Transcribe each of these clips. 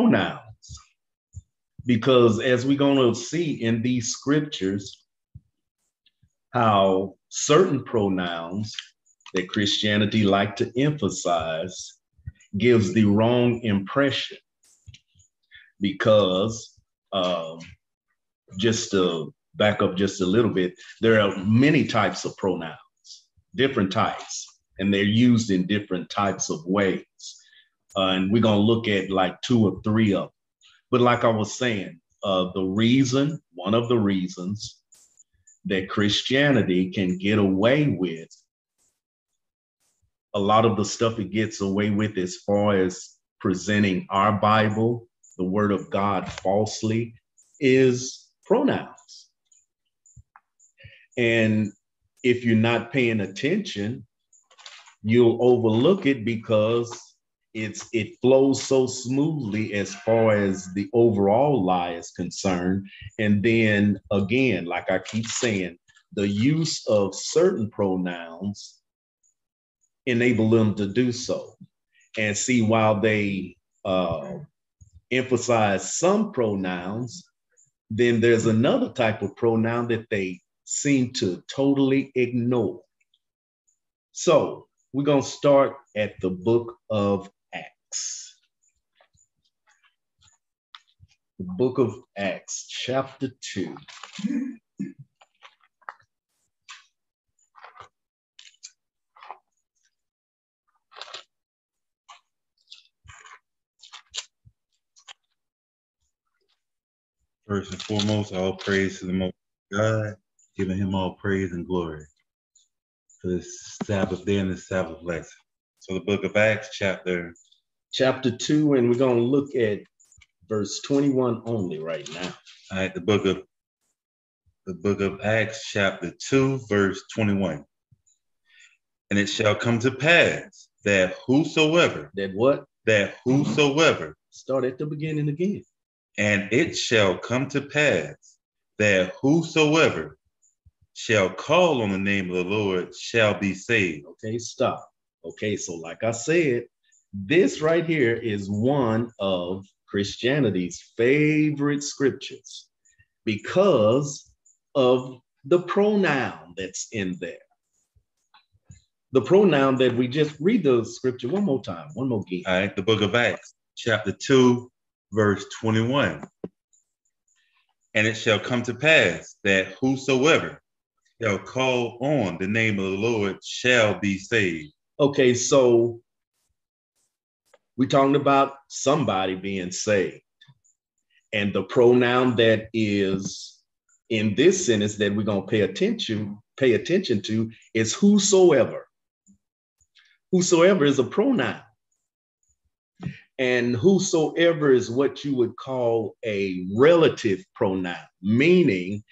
pronouns because as we're going to see in these scriptures, how certain pronouns that Christianity like to emphasize gives the wrong impression because um, just to back up just a little bit, there are many types of pronouns, different types, and they're used in different types of ways. Uh, and we're going to look at like two or three of them. But like I was saying, uh, the reason, one of the reasons that Christianity can get away with a lot of the stuff it gets away with as far as presenting our Bible, the Word of God, falsely is pronouns. And if you're not paying attention, you'll overlook it because it's it flows so smoothly as far as the overall lie is concerned. And then again, like I keep saying, the use of certain pronouns enable them to do so. And see, while they uh, emphasize some pronouns, then there's another type of pronoun that they seem to totally ignore. So we're going to start at the book of. The book of Acts, chapter 2. First and foremost, all praise to the Most God, giving him all praise and glory for this Sabbath day and this Sabbath lesson. So the book of Acts, chapter chapter 2, and we're going to look at verse 21 only right now. All right, the book of the book of Acts, chapter 2, verse 21. And it shall come to pass that whosoever that what that whosoever start at the beginning again and it shall come to pass that whosoever shall call on the name of the Lord shall be saved. Okay, stop. Okay, so like I said, this right here is one of Christianity's favorite scriptures because of the pronoun that's in there. The pronoun that we just read the scripture one more time, one more again. All right, the book of Acts, chapter 2, verse 21. And it shall come to pass that whosoever shall call on the name of the Lord shall be saved. Okay, so we're talking about somebody being saved. And the pronoun that is in this sentence that we're going to pay attention pay attention to is whosoever. Whosoever is a pronoun. And whosoever is what you would call a relative pronoun, meaning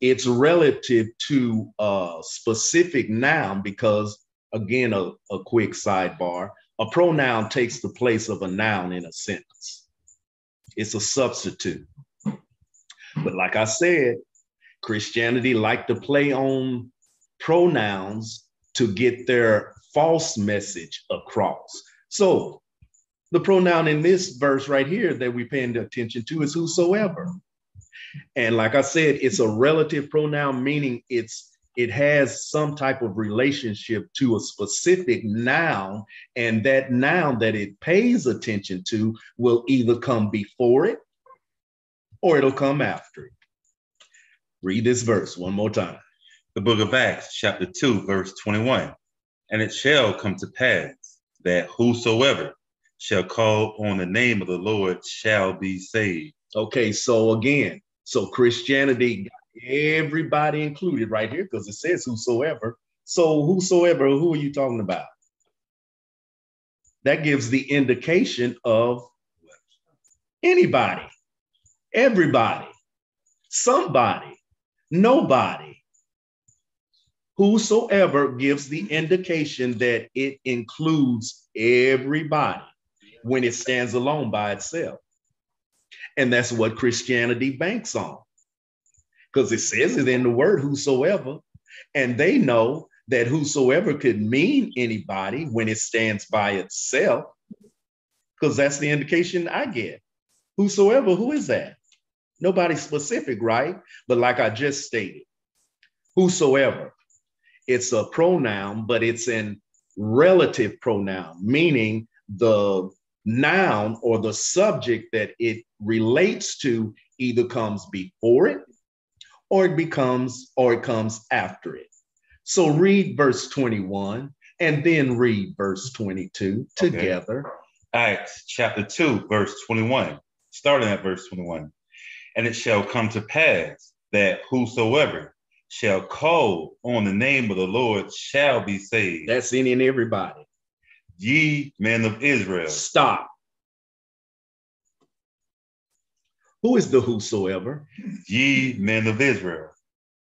it's relative to a specific noun because, again, a, a quick sidebar, a pronoun takes the place of a noun in a sentence. It's a substitute. But like I said, Christianity like to play on pronouns to get their false message across. So the pronoun in this verse right here that we're paying attention to is whosoever. And like I said, it's a relative pronoun, meaning it's it has some type of relationship to a specific noun, and that noun that it pays attention to will either come before it or it'll come after it. Read this verse one more time. The book of Acts, chapter 2, verse 21. And it shall come to pass that whosoever shall call on the name of the Lord shall be saved. Okay, so again, so Christianity everybody included right here because it says whosoever. So whosoever, who are you talking about? That gives the indication of anybody, everybody, somebody, nobody. Whosoever gives the indication that it includes everybody when it stands alone by itself. And that's what Christianity banks on. Because it says it in the word whosoever. And they know that whosoever could mean anybody when it stands by itself. because that's the indication I get. Whosoever, who is that? Nobody specific, right? But like I just stated, whosoever, it's a pronoun, but it's an relative pronoun, meaning the noun or the subject that it relates to either comes before it or it becomes or it comes after it. So read verse 21 and then read verse 22 together. Okay. Acts chapter 2, verse 21, starting at verse 21. And it shall come to pass that whosoever shall call on the name of the Lord shall be saved. That's any and everybody. Ye men of Israel. Stop. Who is the whosoever? Ye men of Israel.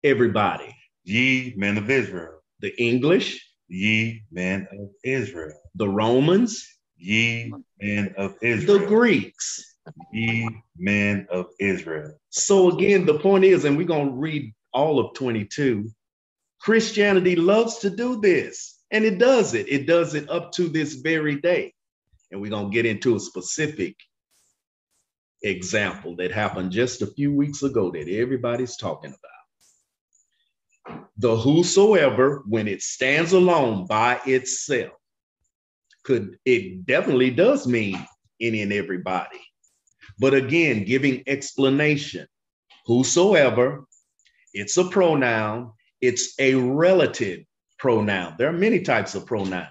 Everybody. Ye men of Israel. The English. Ye men of Israel. The Romans. Ye men of Israel. The Greeks. Ye men of Israel. So again, the point is, and we're going to read all of 22. Christianity loves to do this, and it does it. It does it up to this very day. And we're going to get into a specific example that happened just a few weeks ago that everybody's talking about. The whosoever, when it stands alone by itself, could it definitely does mean any and everybody. But again, giving explanation, whosoever, it's a pronoun, it's a relative pronoun. There are many types of pronouns.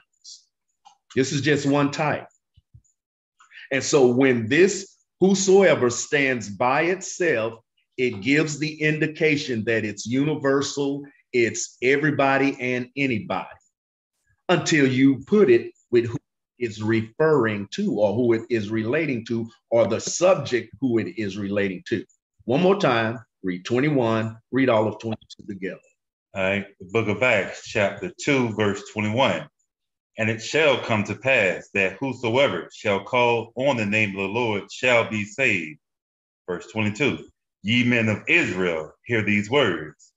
This is just one type. And so when this whosoever stands by itself, it gives the indication that it's universal, it's everybody and anybody until you put it with who it's referring to or who it is relating to or the subject who it is relating to. One more time, read 21, read all of 22 together. All right, the book of Acts, chapter 2, verse 21. And it shall come to pass that whosoever shall call on the name of the Lord shall be saved. Verse 22. Ye men of Israel, hear these words.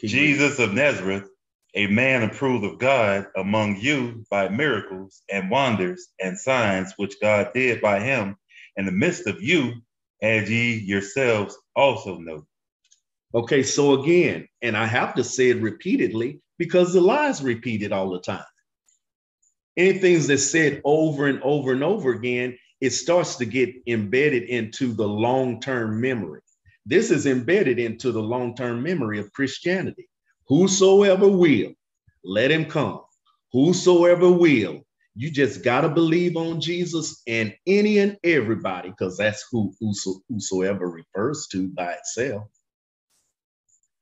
Keep Jesus reading. of Nazareth, a man approved of God among you by miracles and wonders and signs which God did by him in the midst of you, as ye yourselves also know. Okay, so again, and I have to say it repeatedly because the lies repeated all the time. Anything that's said over and over and over again, it starts to get embedded into the long term memory. This is embedded into the long term memory of Christianity. Whosoever will, let him come. Whosoever will, you just got to believe on Jesus and any and everybody, because that's who whoso, whosoever refers to by itself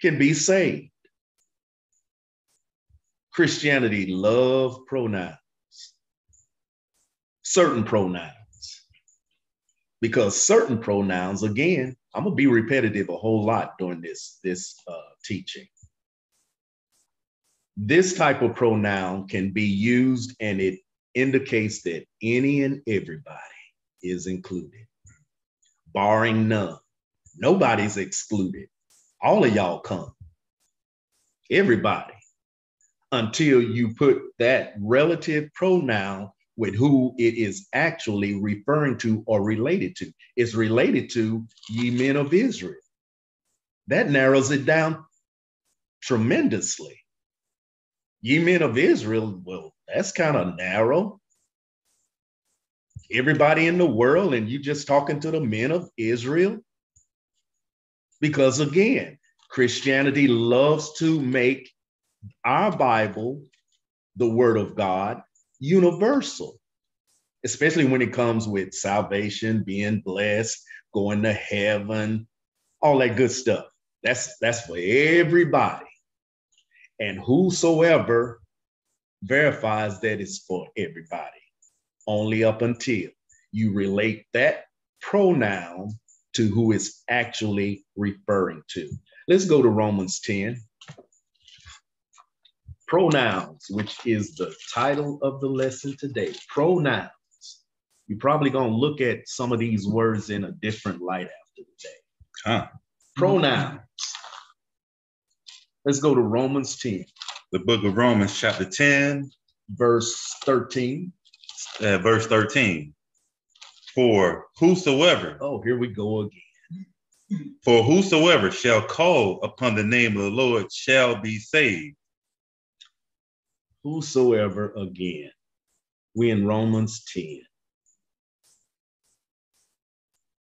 can be saved. Christianity love pronouns, certain pronouns, because certain pronouns, again, I'm gonna be repetitive a whole lot during this this uh, teaching this type of pronoun can be used and it indicates that any and everybody is included, barring none. Nobody's excluded. All of y'all come. Everybody. Until you put that relative pronoun with who it is actually referring to or related to. It's related to ye men of Israel. That narrows it down tremendously. Ye men of Israel, well, that's kind of narrow. Everybody in the world, and you just talking to the men of Israel? Because again, Christianity loves to make our Bible, the Word of God, universal, especially when it comes with salvation, being blessed, going to heaven, all that good stuff. That's that's for everybody and whosoever verifies that it's for everybody, only up until you relate that pronoun to who it's actually referring to. Let's go to Romans 10. Pronouns, which is the title of the lesson today. Pronouns. You're probably going to look at some of these words in a different light after today. Huh. Pronouns. Let's go to Romans 10. The book of Romans, chapter 10, verse 13. uh, verse 13. For whosoever, Oh, here we go again. for whosoever shall call upon the name of the Lord shall be saved. Whosoever again. We in Romans 10.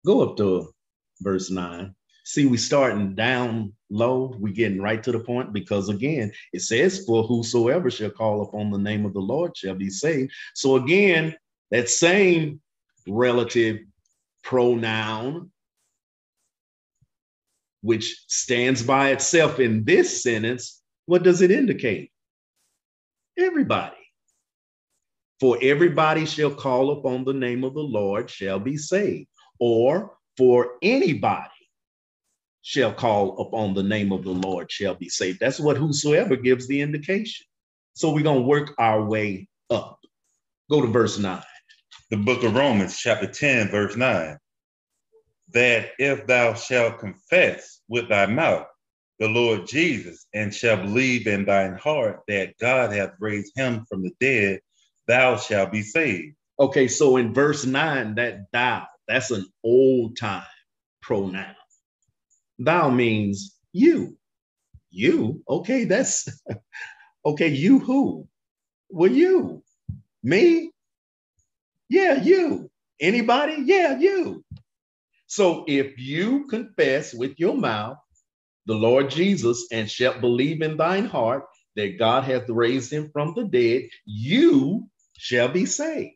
Go up to verse 9. See, we starting down low, we getting right to the point because again, it says, For whosoever shall call upon the name of the Lord shall be saved. So again, that same relative pronoun, which stands by itself in this sentence, what does it indicate? Everybody. For everybody shall call upon the name of the Lord shall be saved, or for anybody shall call upon the name of the Lord shall be saved. That's what whosoever gives the indication. So we're going to work our way up. Go to verse 9. The book of Romans, chapter 10, verse 9. That if thou shalt confess with thy mouth the Lord Jesus and shall believe in thine heart that God hath raised him from the dead, thou shalt be saved. Okay, so in verse 9, that thou, that's an old time pronoun. Thou means you. You, okay, that's okay. You who? Well, you. Me? Yeah, you. Anybody? Yeah, you. So if you confess with your mouth the Lord Jesus and shalt believe in thine heart that God hath raised him from the dead, you shall be saved.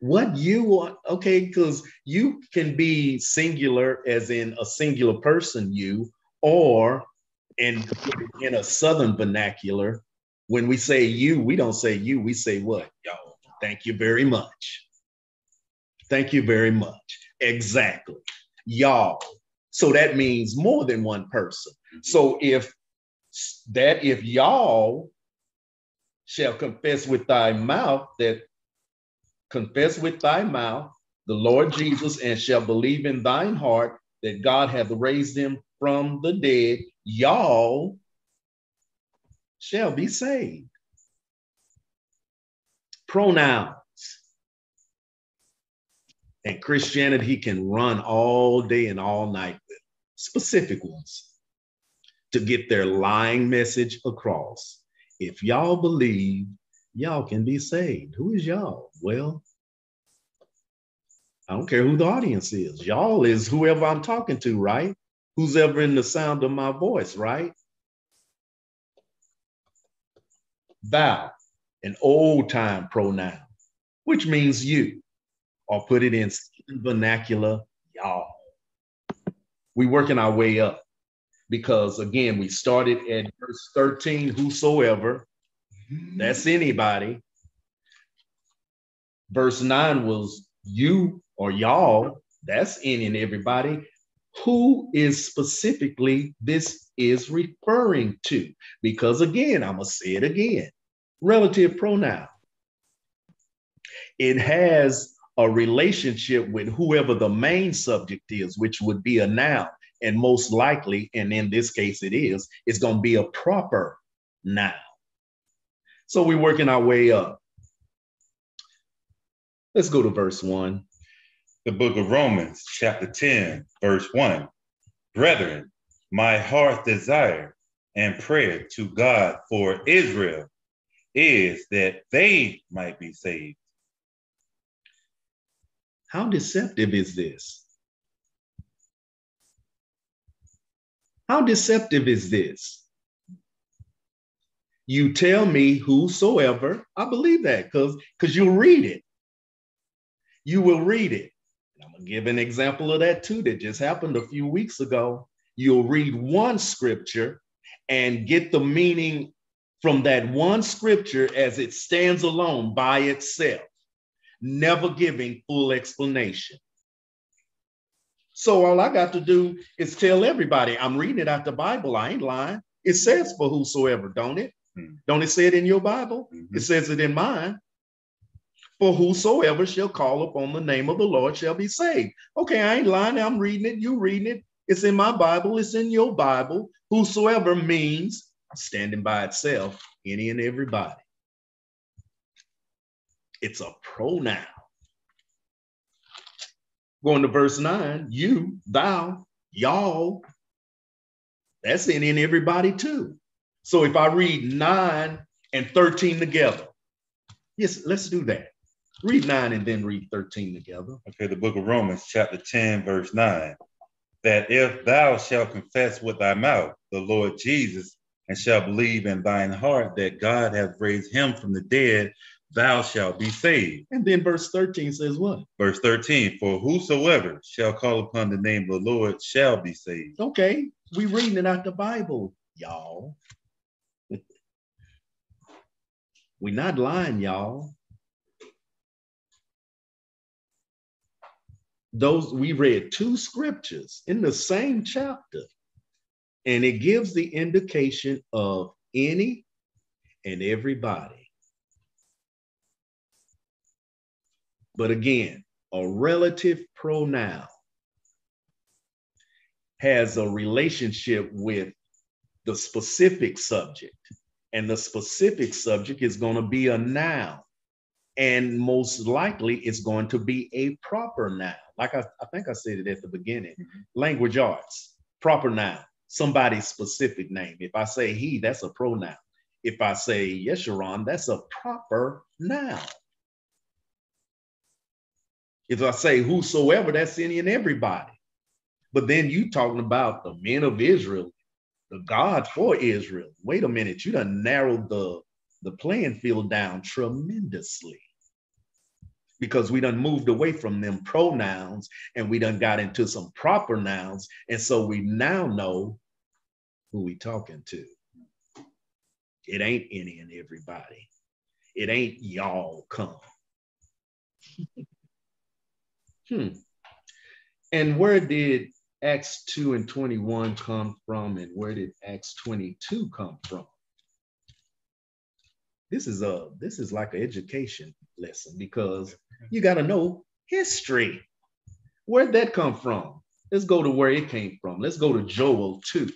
What you want, okay, because you can be singular as in a singular person, you, or in, in a southern vernacular, when we say you, we don't say you, we say what? Y'all, thank you very much. Thank you very much. Exactly. Y'all. So that means more than one person. Mm-hmm. So if that if y'all shall confess with thy mouth that confess with thy mouth the Lord Jesus and shall believe in thine heart that God hath raised him from the dead, y'all shall be saved. Pronouns. And Christianity can run all day and all night with specific ones to get their lying message across. If y'all believe, y'all can be saved. Who is y'all? Well, I don't care who the audience is. Y'all is whoever I'm talking to, right? Who's ever in the sound of my voice, right? Thou, an old time pronoun, which means you, or put it in vernacular, y'all. We working our way up because again, we started at verse 13, whosoever, mm-hmm. that's anybody. Verse 9 was you or y'all, that's any and everybody. Who is specifically this is referring to? Because again, I'm going to say it again relative pronoun. It has a relationship with whoever the main subject is, which would be a noun. And most likely, and in this case it is, it's going to be a proper noun. So we're working our way up. Let's go to verse one. The book of Romans, chapter 10, verse 1. Brethren, my heart's desire and prayer to God for Israel is that they might be saved. How deceptive is this? How deceptive is this? You tell me whosoever, I believe that because because you'll read it. You will read it. I'm gonna give an example of that too that just happened a few weeks ago. You'll read one scripture and get the meaning from that one scripture as it stands alone by itself, never giving full explanation. So all I got to do is tell everybody I'm reading it out the Bible. I ain't lying. It says for whosoever, don't it? Hmm. Don't it say it in your Bible? Mhm. It says it in mine. For whosoever shall call upon the name of the Lord shall be saved. Okay, I ain't lying. I'm reading it. You reading it. It's in my Bible. It's in your Bible. Whosoever means standing by itself, any and everybody. It's a pronoun. Going to verse 9, you, thou, y'all, that's in, in everybody too. So if I read 9 and 13 together, yes, let's do that. Read 9 and then read 13 together. Okay, the book of Romans, chapter 10, verse 9. That if thou shalt confess with thy mouth the Lord Jesus and shalt believe in thine heart that God hath raised him from the dead, thou shalt be saved. And then verse 13 says what? Verse 13, for whosoever shall call upon the name of the Lord shall be saved. Okay, we reading it out the Bible, y'all. we not lying, y'all. Those we read two scriptures in the same chapter, and it gives the indication of any and everybody. But again, a relative pronoun has a relationship with the specific subject, and the specific subject is going to be a noun. And most likely, it's going to be a proper noun. Like I, I think I said it at the beginning mm-hmm. language arts, proper noun, somebody's specific name. If I say he, that's a pronoun. If I say Yeshurun, that's a proper noun. If I say whosoever, that's any and everybody. But then you talking about the men of Israel, the God for Israel. Wait a minute, you done narrowed the, the playing field down tremendously. Because we done moved away from them pronouns and we done got into some proper nouns. And so we now know who we talking to. It ain't any and everybody. It ain't y'all come. Hmm. And where did Acts 2 and 21 come from, and where did Acts 22 come from? This is a this is like an education lesson because you got to know history. Where'd that come from? Let's go to where it came from. Let's go to Joel 2.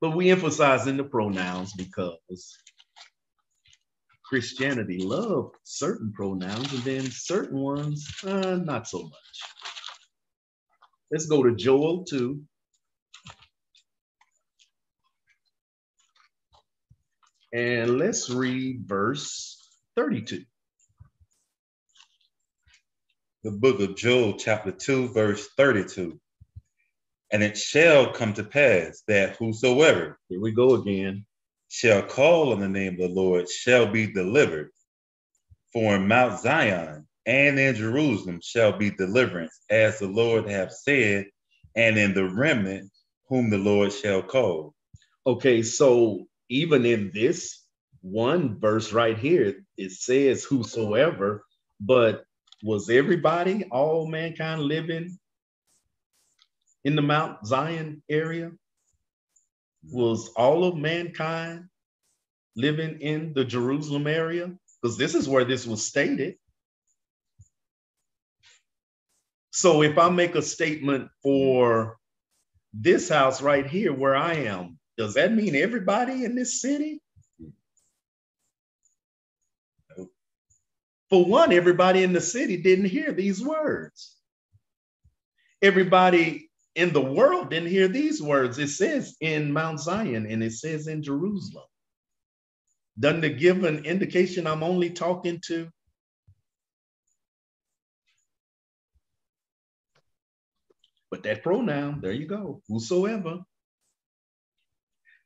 But we emphasize in the pronouns because Christianity love certain pronouns and then certain ones, uh, not so much. Let's go to Joel 2. And let's read verse 32. The book of Joel, chapter 2, verse 32. And it shall come to pass that whosoever, here we go again, shall call on the name of the Lord shall be delivered. For in Mount Zion and in Jerusalem shall be deliverance, as the Lord hath said, and in the remnant whom the Lord shall call. Okay, so even in this one verse right here, it says whosoever, but was everybody, all mankind living in the Mount Zion area? Was all of mankind living in the Jerusalem area? Because this is where this was stated. So if I make a statement for this house right here where I am, does that mean everybody in this city? For one, everybody in the city didn't hear these words. Everybody in the world didn't hear these words. It says in Mount Zion and it says in Jerusalem. Doesn't it give an indication I'm only talking to? But that pronoun, there you go, whosoever.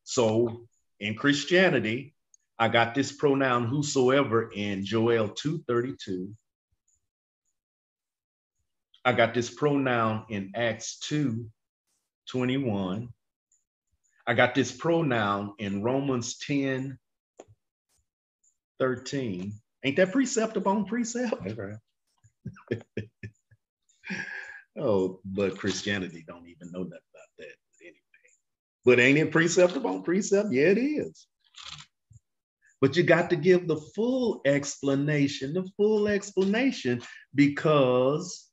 So in Christianity, I got this pronoun whosoever in Joel 232 I got this pronoun in Acts 2 21. I got this pronoun in Romans 10 13. Ain't that precept upon precept? right. oh, but Christianity don't even know nothing about that anyway. But ain't it precept upon precept? Yeah, it is. But you got to give the full explanation, the full explanation, because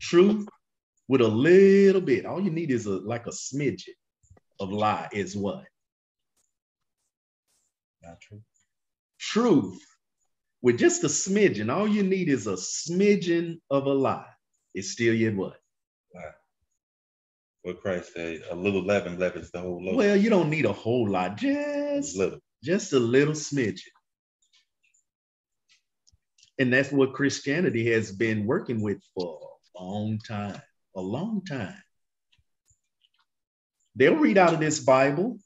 truth with a little bit. All you need is a like a smidget. of lie is what? Not true. Truth with just a smidgen. All you need is a smidgen of a lie. It's still your what? Lie. What Christ said, a little leaven leavens the whole loaf. Well, you don't need a whole lot, just a little. just a little smidgen. And that's what Christianity has been working with for long time, a long time. They'll read out of this Bible,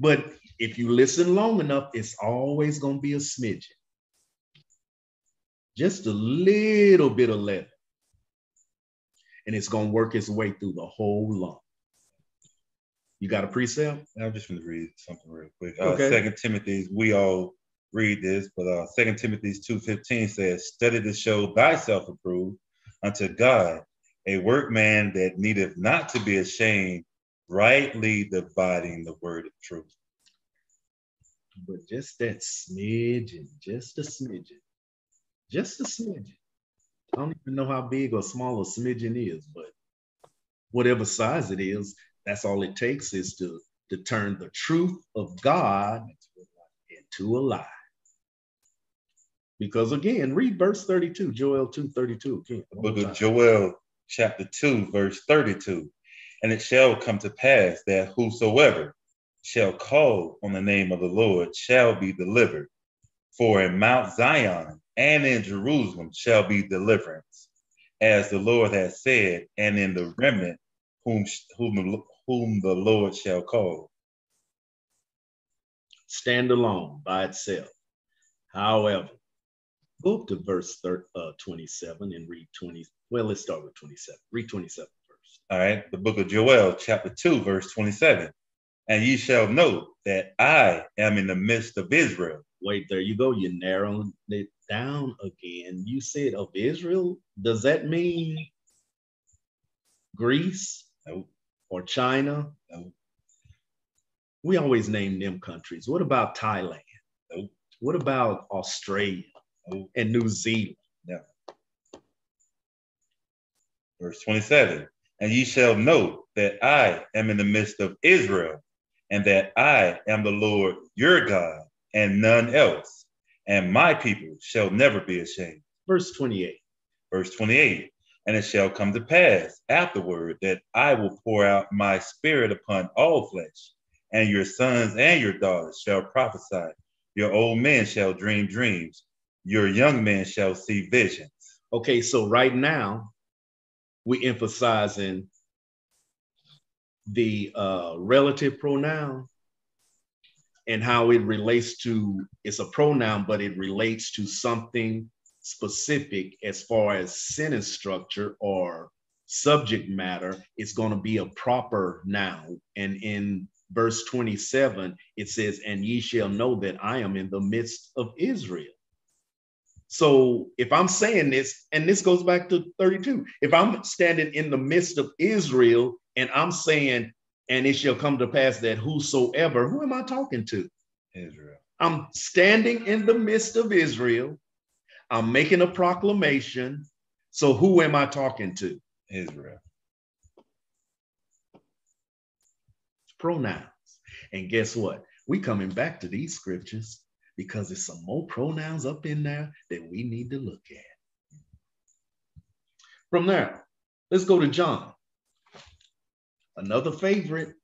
but if you listen long enough, it's always going to be a smidgen. Just a little bit of leaven. And it's going to work its way through the whole lump. You got a precept? I'm just going to read something real quick. Uh, Okay. Second Timothy, we all read this, but uh, Second Timothy two fifteen says, "Study to show thyself approved unto God, a workman that needeth not to be ashamed, rightly dividing the word of truth." But just that smidgen, just a smidgen, just a smidgen. I don't even know how big or small a smidgen is, but whatever size it is, that's all it takes is to, to turn the truth of God into a lie. Because again, read verse 32, Joel 2 32 again. Book of Joel, chapter 2, verse 32. And it shall come to pass that whosoever shall call on the name of the Lord shall be delivered. For in Mount Zion and in Jerusalem shall be deliverance, as the Lord has said, and in the remnant whom, whom, whom the Lord shall call. stand alone by itself. However, go up to verse thir- uh, 27 and read 20. Well, let's start with 27. Read 27 first. All right, the book of Joel, chapter 2, verse 27. And ye shall know that I am in the midst of Israel. Wait, there you go. You're narrowing it down again. You said of Israel. Does that mean Greece No, or China? no, We always name them countries. What about Thailand? Nope. What about Australia and New Zealand? Verse 27 And ye shall know that I am in the midst of Israel, and that I am the Lord your God, and none else, and my people shall never be ashamed. Verse 28. Verse 28 And it shall come to pass afterward that I will pour out my spirit upon all flesh, and your sons and your daughters shall prophesy, your old men shall dream dreams, your young men shall see visions. Okay, so right now we emphasizing the uh, relative pronoun and how it relates to it's a pronoun, but it relates to something specific as far as sentence structure or subject matter. It's going to be a proper noun, and in verse 27 it says, "And ye shall know that I am in the midst of Israel." So if I'm saying this, and this goes back to 32, if I'm standing in the midst of Israel and I'm saying, and it shall come to pass that whosoever, who am I talking to? Israel. I'm standing in the midst of Israel. I'm making a proclamation. So who am I talking to? Israel. Pronouns. And guess what? We coming back to these scriptures because there's some more pronouns up in there that we need to look at. From there, let's go to John. Another favorite.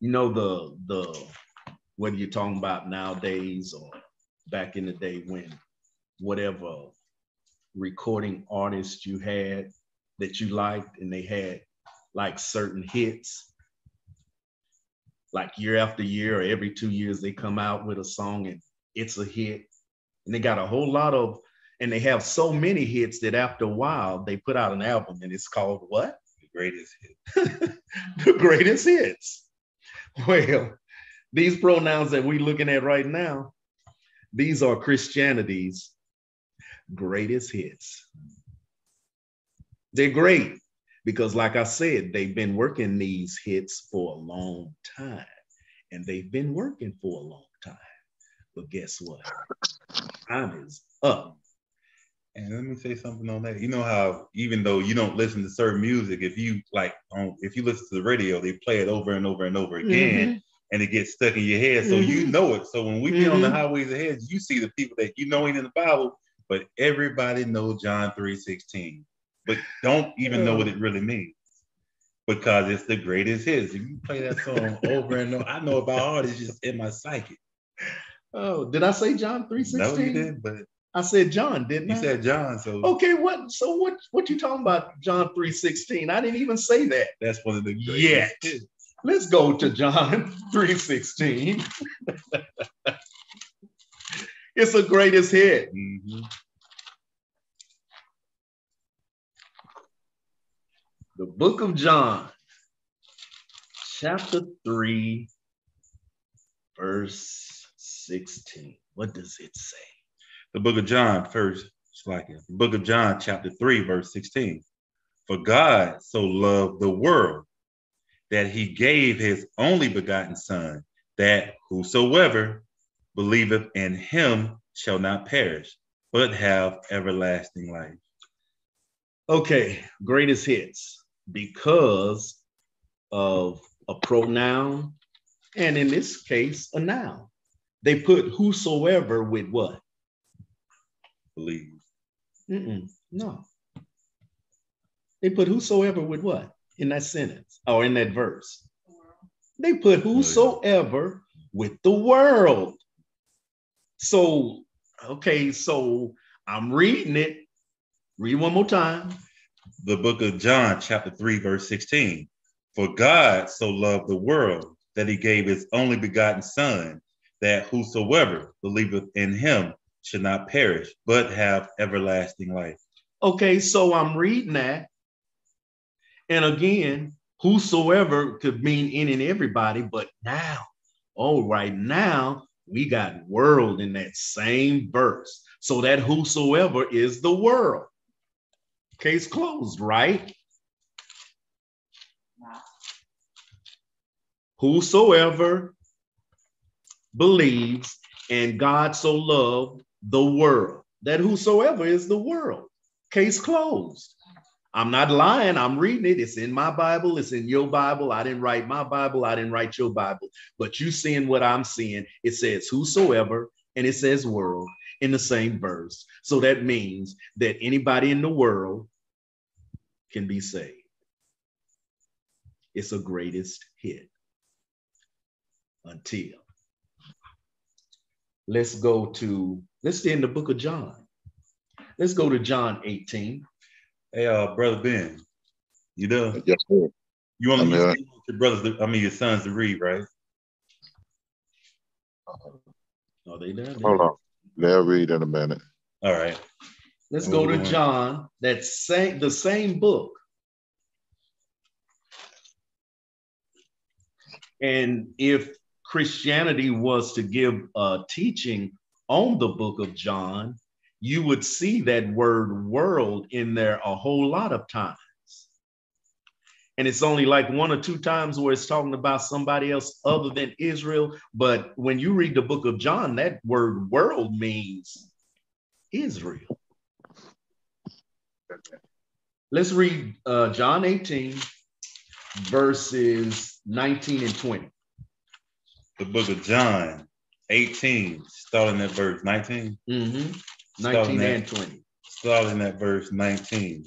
You know the the whether you're talking about nowadays or back in the day when whatever recording artist you had that you liked and they had like certain hits like year after year or every two years they come out with a song and it's a hit. And they got a whole lot of and they have so many hits that after a while they put out an album and it's called what? The greatest hit. the greatest hits. Well these pronouns that we're looking at right now these are christianity's greatest hits. They're great because like i said they've been working these hits for a long time and they've been working for a long time but guess what time is up And let me say something on that. You know how even though you don't listen to certain music, if you like, on, if you listen to the radio, they play it over and over and over again, Mhm. and it gets stuck in your head, so you Mhm. know it. So when we be on the Mhm. highways ahead, you see the people that you know ain't in the Bible, but everybody know John three sixteen, but don't even know what it really means because it's the greatest hits. If you play that song over and over, I know about all this just in my psyche. Oh, did I say John 316? No, you sixteen? did, but I said John, didn't you I? said John, so Okay, what? So what? What you talking about? John three sixteen? I didn't even say that. that's one of the greatest Yet. hits. Let's go to John three sixteen. it's the greatest hit. Mhm. The book of John, chapter three, verse sixteen. What does it say? The book of John, first, like it. The book of John, chapter 3, verse 16. For God so loved the world that he gave his only begotten Son, that whosoever believeth in him shall not perish, but have everlasting life. Okay, greatest hits because of a pronoun, and in this case, a noun. They put whosoever with what? Believe. Mm-mm, no. They put whosoever with what in that sentence or in that verse? They put whosoever with the world. So, okay, so I'm reading it. Read one more time. The book of John, chapter 3, verse 16. For God so loved the world that he gave his only begotten Son, that whosoever believeth in him should not perish, but have everlasting life. Okay, so I'm reading that. And again, whosoever could mean any and everybody, but now, oh, right now, we got world in that same verse. So that whosoever is the world. Case closed, right? Whosoever believes and God so loved the world. That whosoever is the world. Case closed. I'm not lying. I'm reading it. It's in my Bible. It's in your Bible. I didn't write my Bible. I didn't write your Bible. But you seeing what I'm seeing. It says whosoever and it says world in the same verse. So that means that anybody in the world can be saved. It's a greatest hit. Until. Let's go to, let's stay in the book of John. Let's go to John 18. Hey, uh, brother Ben, you know Yes, sir. you want I'm me here. your brothers, to, I mean your sons to read, right? Are they there? Hold on. They'll read in a minute. All right. Let's go to John, that same the same book. And if Christianity was to give a teaching on the book of John, you would see that word world in there a whole lot of times. And it's only like one or two times where it's talking about somebody else other than Israel. But when you read the book of John, that word world means Israel. Let's read uh, John 18, verses 19 and 20. The book of John, 18, starting at verse 19. Mm-hmm. Starting 19 at- and 20. Starting at verse 19.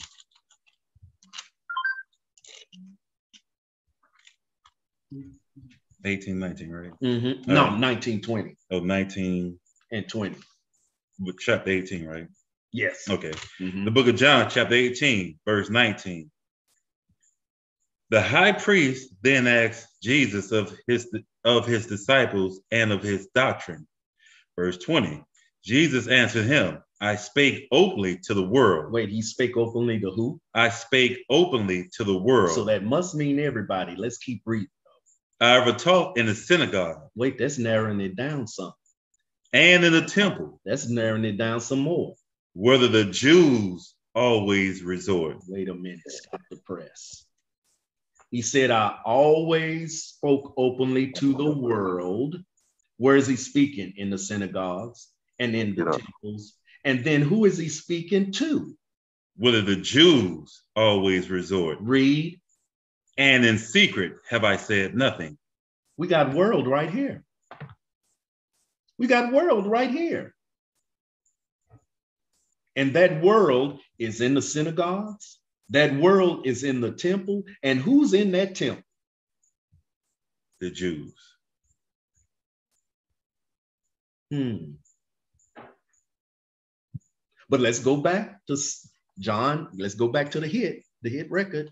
Eighteen, nineteen, right? Mm-hmm. No. 19, 20 Oh, 19, and 20. with chapter 18, right? Yes. Okay. Mhm. The book of John, chapter 18, verse 19. The high priest then asked Jesus of his of his disciples and of his doctrine. Verse 20. Jesus answered him, I spake openly to the world. Wait, he spake openly to who? I spake openly to the world. So that must mean everybody. Let's keep reading. I ever taught in the synagogue Wait, that's narrowing it down some. and in the temple, That's narrowing it down some more. Whether the Jews always resort. Wait a minute. Stop the press. He said, I always spoke openly to the world. Where is he speaking? In the synagogues and in the Yeah. temples And then who is he speaking to? Whether the Jews always resort, Read. and in secret have I said nothing. We got world right here. We got world right here. And that world is in the synagogues. That world is in the temple. And who's in that temple? The Jews. Hmm. But let's go back to John. Let's go back to the hit, the hit record,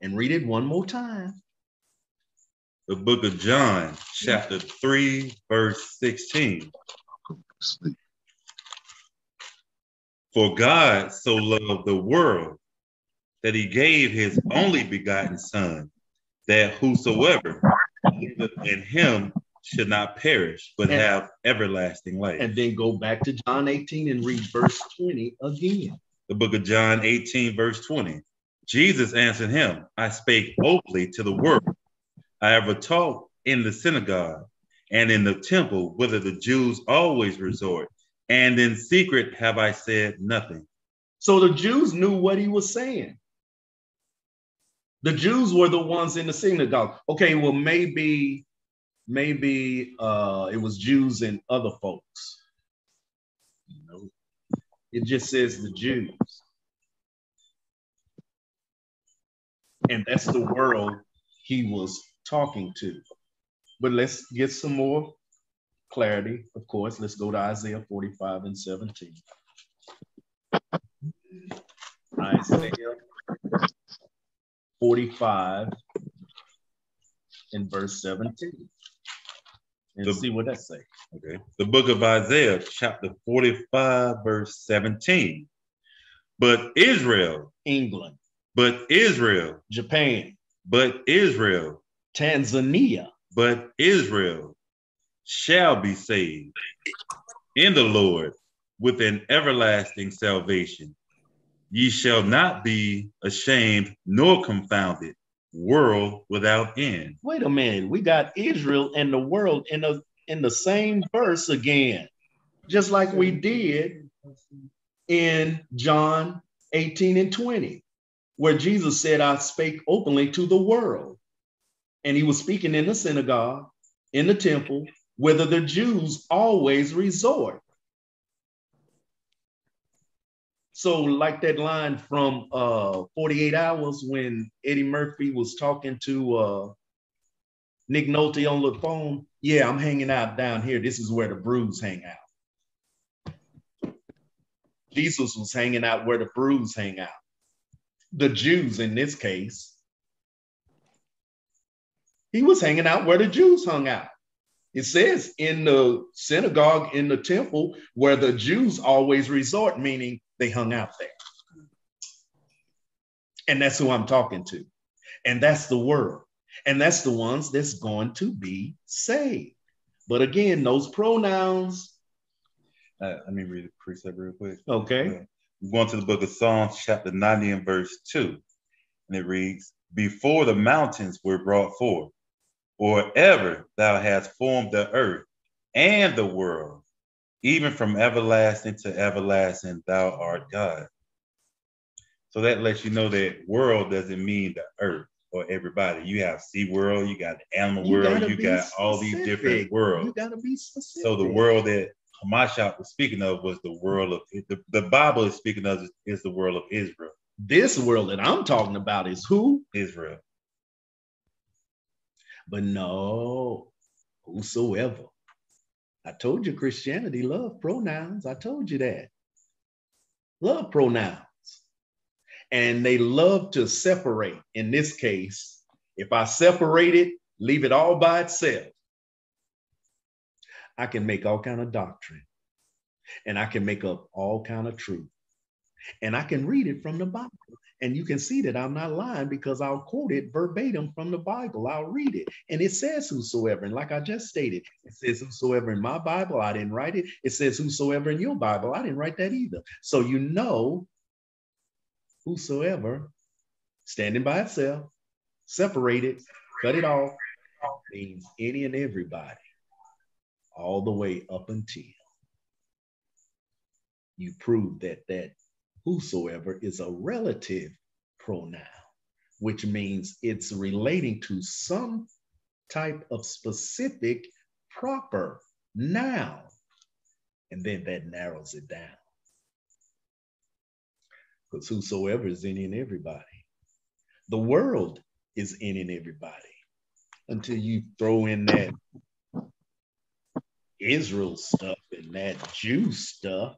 and read it one more time. The book of John, chapter 3, verse 16. Sleep. For God so loved the world that he gave his only begotten Son, that whosoever believeth in him should not perish, but And- have everlasting life. And then go back to John 18 and read verse 20 again. the book of John 18, verse 20. Jesus answered him, I spake openly to the world. I ever taught in the synagogue and in the temple, whither the Jews always resort, and in secret have I said nothing. So the Jews knew what he was saying. The Jews were the ones in the synagogue. Okay, well, maybe, maybe uh, it was Jews and other folks. No, it just says the Jews. And that's the world he was talking to. But let's get some more clarity. Of course, let's go to Isaiah 45 and 17. Isaiah 45 and verse 17. And The- see what that say. Okay. The book of Isaiah, chapter 45, verse 17. But Israel, England, but Israel, Japan, but Israel, Tanzania, but Israel shall be saved in the Lord with an everlasting salvation. Ye shall not be ashamed nor confounded, world without end. Wait a minute. We got Israel and the world in the in the same verse again, just like we did in John 18 and 20, where Jesus said, I spake openly to the world. And he was speaking in the synagogue, in the temple, whither the Jews always resort. So, like that line from uh 48 Hours when Eddie Murphy was talking to uh Nick Nolte on the phone. Yeah, I'm hanging out down here. This is where the brews hang out. Jesus was hanging out where the brews hang out. The Jews, in this case, he was hanging out where the Jews hung out. It says in the synagogue, in the temple, where the Jews always resort, meaning they hung out there. And that's who I'm talking to. And that's the world. And that's the ones that's going to be saved. But again, those pronouns, Uh, let me read the precept real quick. okay, We're going to the book of Psalms, chapter 90 and verse 2. And it reads, Before the mountains were brought forth, or ever thou hast formed the earth and the world, even from everlasting to everlasting, thou art God. So that lets you know that world doesn't mean the earth or everybody. You have sea world, you got the animal You world, gotta you got all these different worlds. you got to be specific. So the world that Hamashiach was speaking of was the world of the, the Bible is speaking of is the world of Israel. this world that I'm talking about is who? Israel. But no, whosoever. I told you Christianity love pronouns. I told you that. Love pronouns. And they love to separate. In this case, if I separate it, leave it all by itself, I can make all kind of doctrine. And I can make up all kind of truth. And I can read it from the Bible. And you can see that I'm not lying because I'll quote it verbatim from the Bible. I'll read it. And it says whosoever. And like I just stated, it says whosoever in my Bible. I didn't write it. It says whosoever in your Bible. I didn't write that either. So you know, whosoever standing by itself, separated, cut it off, means any and everybody, all the way up until. you prove that that whosoever is a relative pronoun, which means it's relating to some type of specific proper noun. And then that narrows it down. Because whosoever is any and everybody. The world is any and everybody until you throw in that Israel stuff and that Jew stuff.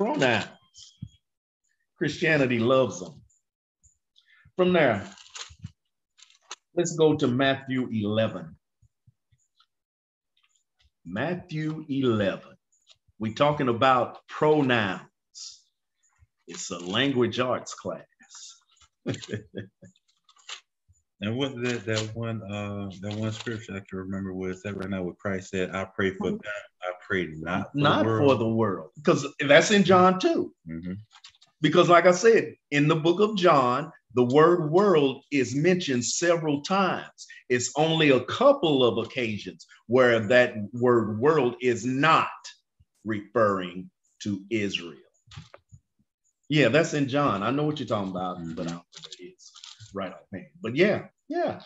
Pronouns. Christianity loves them. From there, let's go to Matthew 11. Matthew 11. We're talking about pronouns. It's a language arts class. And what that that one uh that one scripture I can remember was that right now what Christ said, I pray for them, I pray not for Not the world. for the world, because that's in John 2. Mhm. Because, like I said, in the book of John, the word world is mentioned several times. It's only a couple of occasions where that word world is not referring to Israel. Yeah, that's in John. I know what you're talking about, but I don't know what right offhand. But yeah, yeah.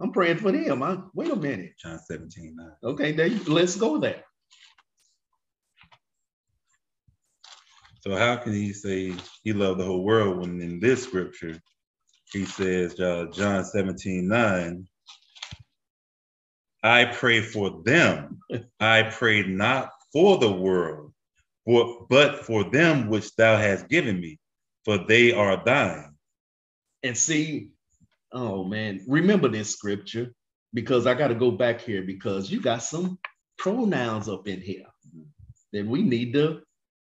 I'm praying for them. I, wait a minute. John 17, 9. Okay, there you, let's go there. So how can he say he loved the whole world when in this scripture he says uh, John 17, 9, I pray for them. I pray not for the world, but, but for them which thou hast given me, for they are thine. And see, oh man, remember this scripture because I got to go back here because you got some pronouns up in here that we need to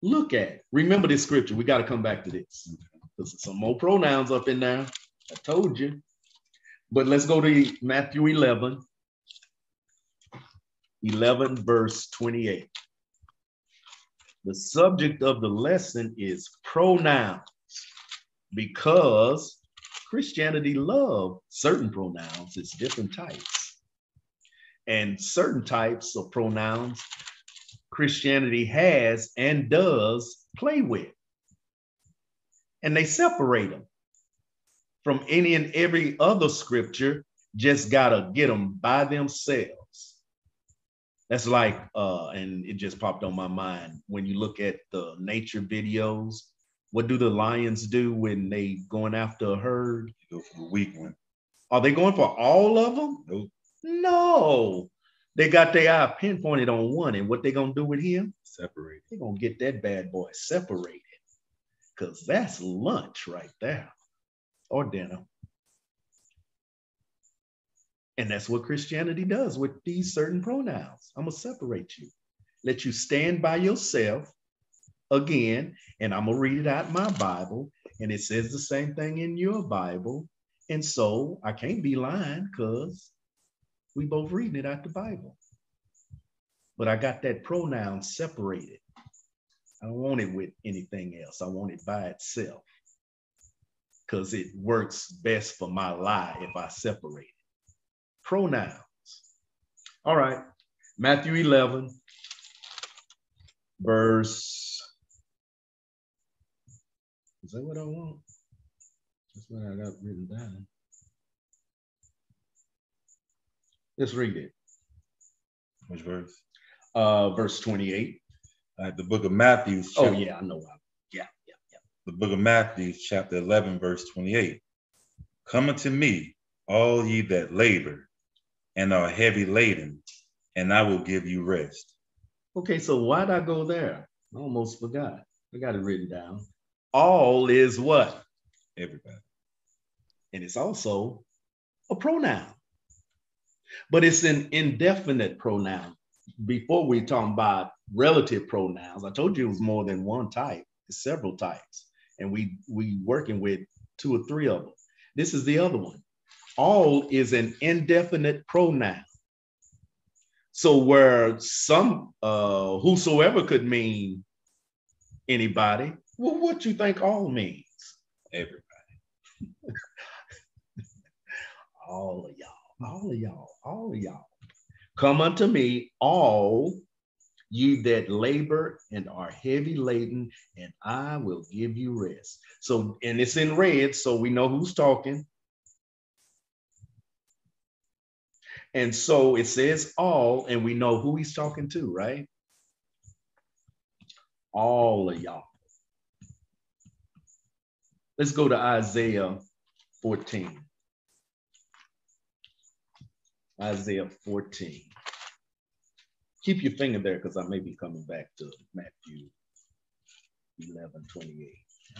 look at. Remember this scripture. We got to come back to this there's some more pronouns up in there. I told you. But let's go to Matthew 11, 11, verse 28. The subject of the lesson is pronouns because Christianity love certain pronouns. It's different types. And certain types of pronouns Christianity has and does play with. And they separate them from any and every other scripture, just gotta get them by themselves. That's like, uh, and it just popped on my mind when you look at the nature videos. What do the lions do when they going after a herd? You go for the weak one. Are they going for all of them? Nope. No. They got their eye pinpointed on one, and what they gonna do with him? Separate. They're gonna get that bad boy separated. Cause that's lunch right there. Or dinner. And that's what Christianity does with these certain pronouns. I'm gonna separate you, let you stand by yourself again, and I'm gonna read it out my Bible, and it says the same thing in your Bible. And so I can't be lying because we both reading it out the Bible. But I got that pronoun separated. I don't want it with anything else. I want it by itself because it works best for my lie if I separate it. Pronouns. All right. Matthew 11, verse. Is that what I want? That's what I got written down. Let's read it. Which verse? Uh, verse 28. Uh, the book of Matthew. Oh, yeah, I know. Yeah, yeah, yeah. The book of Matthew, chapter 11, verse 28. Come unto me, all ye that labor and are heavy laden, and I will give you rest. Okay, so why'd I go there? I almost forgot. I got it written down. All is what? Everybody. And it's also a pronoun, but it's an indefinite pronoun. Before we talk about relative pronouns, I told you it was more than one type. It's several types, and we we working with two or three of them. This is the other one. All is an indefinite pronoun. So where some uh whosoever could mean anybody, well, what you think all means? Everybody. all of y'all, all of y'all, all of y'all. Come unto me, all you that labor and are heavy laden, and I will give you rest. So, and it's in red, so we know who's talking. And so it says all, and we know who he's talking to, right? All of y'all. Let's go to Isaiah 14. Isaiah 14. Keep your finger there because I may be coming back to Matthew 11, 28.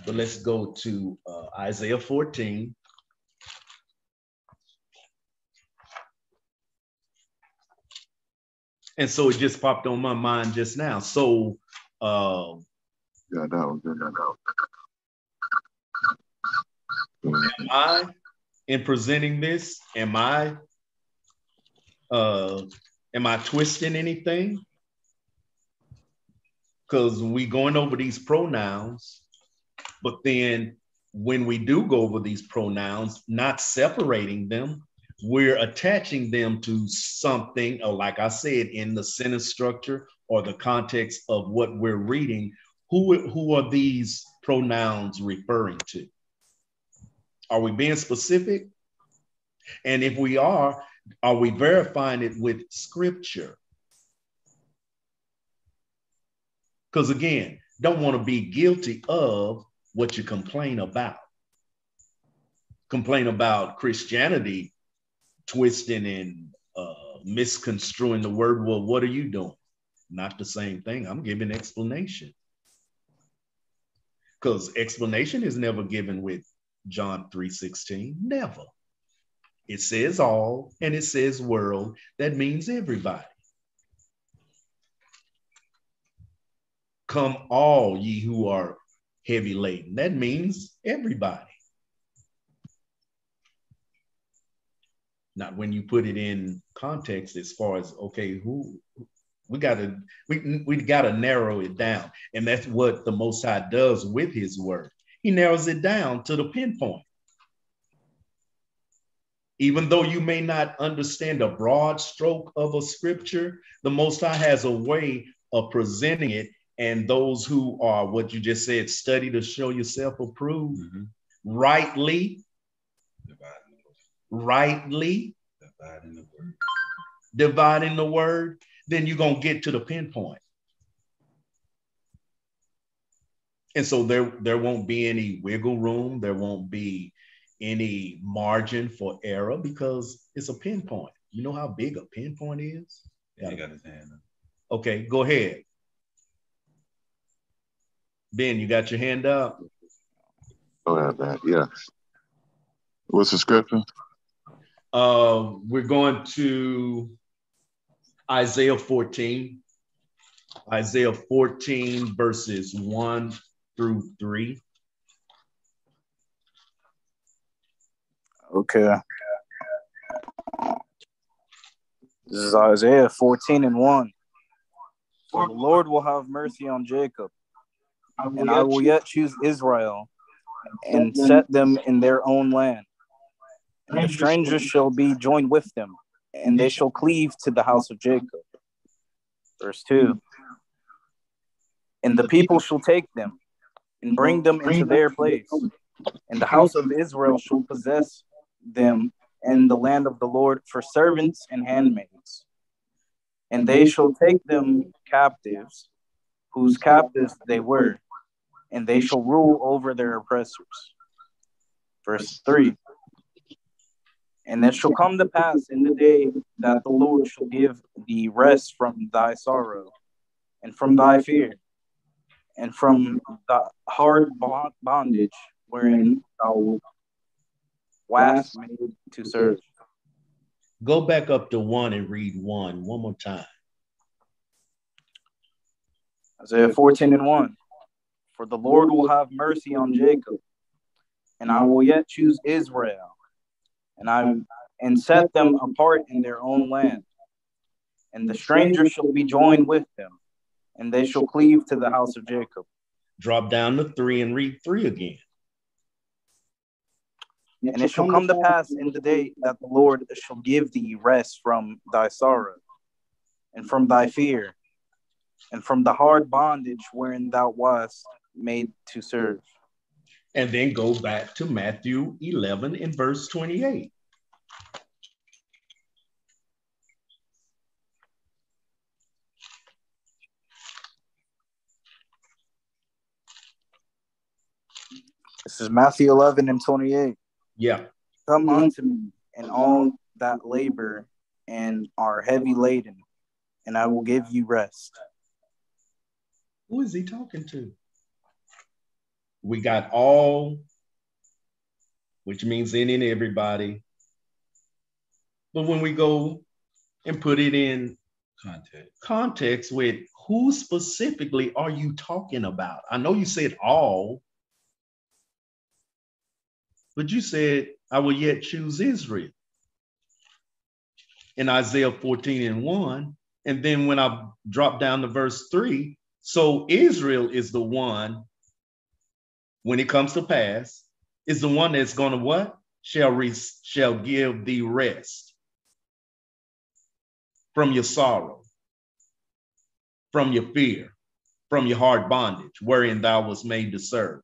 But let's go to uh, Isaiah 14. And so it just popped on my mind just now. So, uh, Yeah, that was good. That was am I in presenting this? Am I uh am I twisting anything? Because we going over these pronouns, but then when we do go over these pronouns, not separating them, we're attaching them to something, or like I said, in the sentence structure or the context of what we're reading. Who, who are these pronouns referring to? Are we being specific? And if we are, are we verifying it with scripture? Because again, don't want to be guilty of what you complain about. Complain about Christianity twisting and uh, misconstruing the word. Well, what are you doing? Not the same thing. I'm giving explanation. Because explanation is never given with John 3:16. Never. It says all and it says world. That means everybody. Come all ye who are heavy laden. That means everybody. Not when you put it in context as far as okay, who we gotta we we gotta narrow it down. And that's what the most high does with his word. He narrows it down to the pinpoint. Even though you may not understand a broad stroke of a scripture, the Most High has a way of presenting it. And those who are what you just said, study to show yourself approved, Mhm. rightly, rightly dividing the word. dividing the word, then you're going to get to the pinpoint. And so there, there won't be any wiggle room. There won't be any margin for error because it's a pinpoint. You know how big a pinpoint is? Yeah, he got his hand up. Okay, go ahead. Ben, you got your hand up? Go ahead, man. Yes. What's the scripture? Uh, we're going to Isaiah 14. Isaiah 14, verses 1 through 3. Okay. This is Isaiah 14 and 1. For the Lord will have mercy on Jacob, and I will yet choose Israel and set them in their own land. And the strangers shall be joined with them, and they shall cleave to the house of Jacob. Verse 2 And the people shall take them and bring them into their place, and the house of Israel shall possess them and the land of the Lord for servants and handmaids. And they shall take them captives, whose captives they were, and they shall rule over their oppressors. Verse 3 And it shall come to pass in the day that the Lord shall give thee rest from thy sorrow, and from thy fear, and from mm-hmm. the hard bond- bondage wherein mm-hmm. thou wast made to serve. Go back up to one and read one one more time. Isaiah 14 and 1. For the Lord will have mercy on Jacob, and I will yet choose Israel, and I and set them apart in their own land. And the stranger shall be joined with them, and they shall cleave to the house of Jacob. Drop down to three and read three again. And it shall come to pass in the day that the Lord shall give thee rest from thy sorrow, and from thy fear, and from the hard bondage wherein thou wast made to serve. And then go back to Matthew 11 in verse 28. This is Matthew 11 and 28. Yeah. Come unto me, and all that labor and are heavy laden, and I will give you rest. Who is he talking to? We got all, which means any and everybody. But when we go and put it in Context. context with who specifically are you talking about? I know you said all, but you said, I will yet choose Israel in Isaiah 14 and 1. And then when I drop down to verse 3, so Israel is the one, when it comes to pass, is the one that's going to what? Shall, re- shall give thee rest from your sorrow, from your fear, from your hard bondage, wherein thou was made to serve.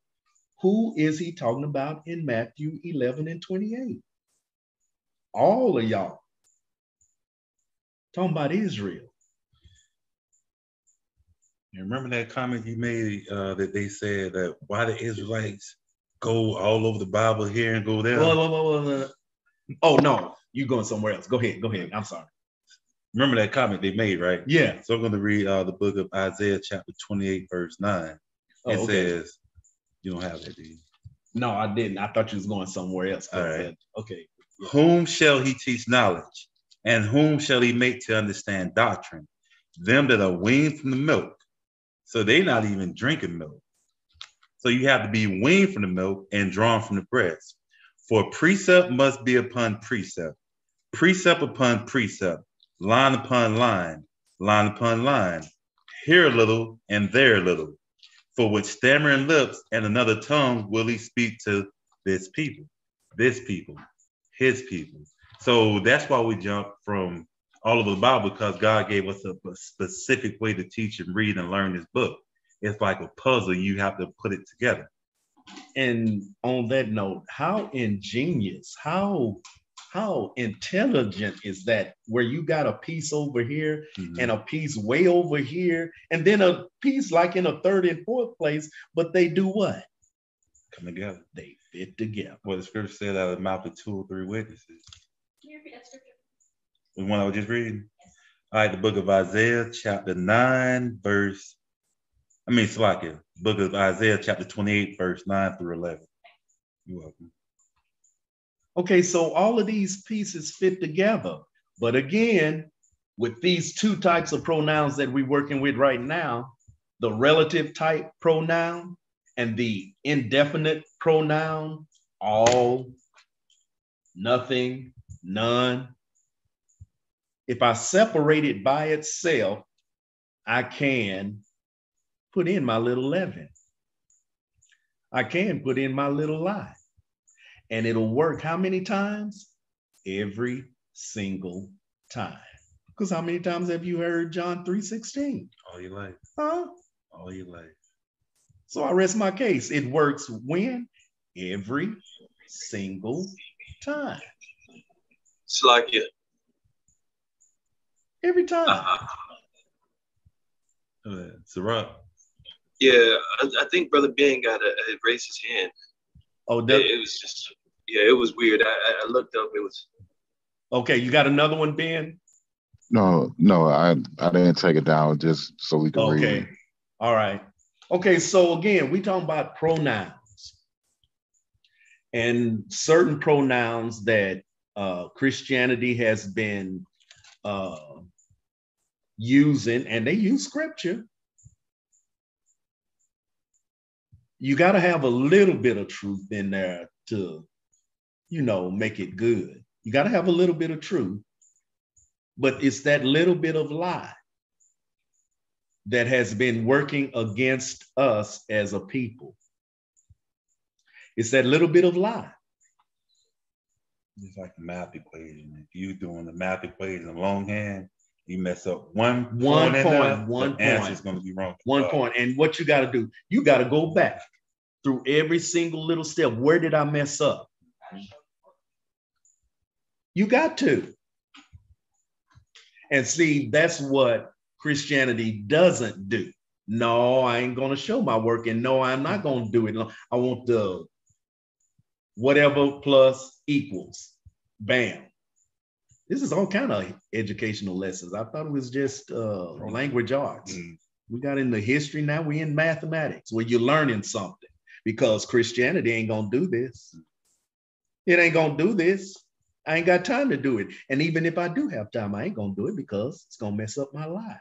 Who is he talking about in Matthew 11 and 28? All of y'all. Talking about Israel. You remember that comment you made uh, that they said that why the Israelites go all over the Bible here and go there? Whoa, whoa, whoa, whoa. Oh, no, you going somewhere else. Go ahead. Go ahead. I'm sorry. Remember that comment they made, right? Yeah. So I'm going to read uh, the book of Isaiah, chapter 28, verse 9. Oh, It okay. says, You don't have that, do you? No, I didn't. I thought you was going somewhere else. All right. Uh, okay. Whom shall he teach knowledge? And whom shall he make to understand doctrine? Them that are weaned from the milk. So they're not even drinking milk. So you have to be weaned from the milk and drawn from the breast. For precept must be upon precept, precept upon precept, line upon line, line upon line, here a little and there a little. For with stammering lips and another tongue will he speak to this people, this people, his people. So that's why we jump from all over the Bible because God gave us a, a specific way to teach and read and learn this book. It's like a puzzle, you have to put it together. And on that note, how ingenious, how how intelligent is that where you got a piece over here Mhm. and a piece way over here and then a piece like in a third and fourth place but they do what come together. they fit together What the scripture said out of the mouth of two or three witnesses. Can you repeat that scripture? The one I was just reading. All right, the book of Isaiah, chapter 9, verse, I mean, Slakia, book of Isaiah, chapter 28, verse 9 through 11. You're welcome. Okay so all of these pieces fit together. But again with these two types of pronouns that we're working with right now the relative type pronoun and the indefinite pronoun all nothing none. If i separate it by itself i can put in my little leaven i can put in my little lie and it'll work how many times? Every single time. Because how many times have you heard John 3:16? All your life, Huh? all your life. So I rest my case. It works when? Every single time. Slakia. Every time. Uh-huh. Uh, Sirach, Yeah, I, I think Brother Ben got to raise his hand. Oh, It, that, it was just, yeah, it was weird. I, I- I looked up. It was, okay. You got another one, Ben? No, no, I I didn't take it down just so we can read. Okay. All right. Okay. So again, we talking about pronouns and certain pronouns that uh, Christianity has been uh, using, and they use scripture. You got to have a little bit of truth in there to, you know, make it good. You got to have a little bit of truth, but it's that little bit of lie that has been working against us as a people. It's that little bit of lie. it's like a math equation. If you're doing the math equation longhand, You mess up one One point, in one answer is going to be wrong. One Uh, point. And what you got to do, you got to go back through every single little step. Where did I mess up? You got to. And see, that's what Christianity doesn't do. No, I ain't going to show my work. And no, I'm not going to do it. I want the whatever plus equals. Bam. This is all kind of educational lessons. I thought it was just uh, language arts. mm, We got into history now. we're in mathematics where you're learning something because Christianity ain't gonna do this. It ain't gonna do this. I ain't got time to do it. And even if I do have time, I ain't gonna do it because it's gonna mess up my life.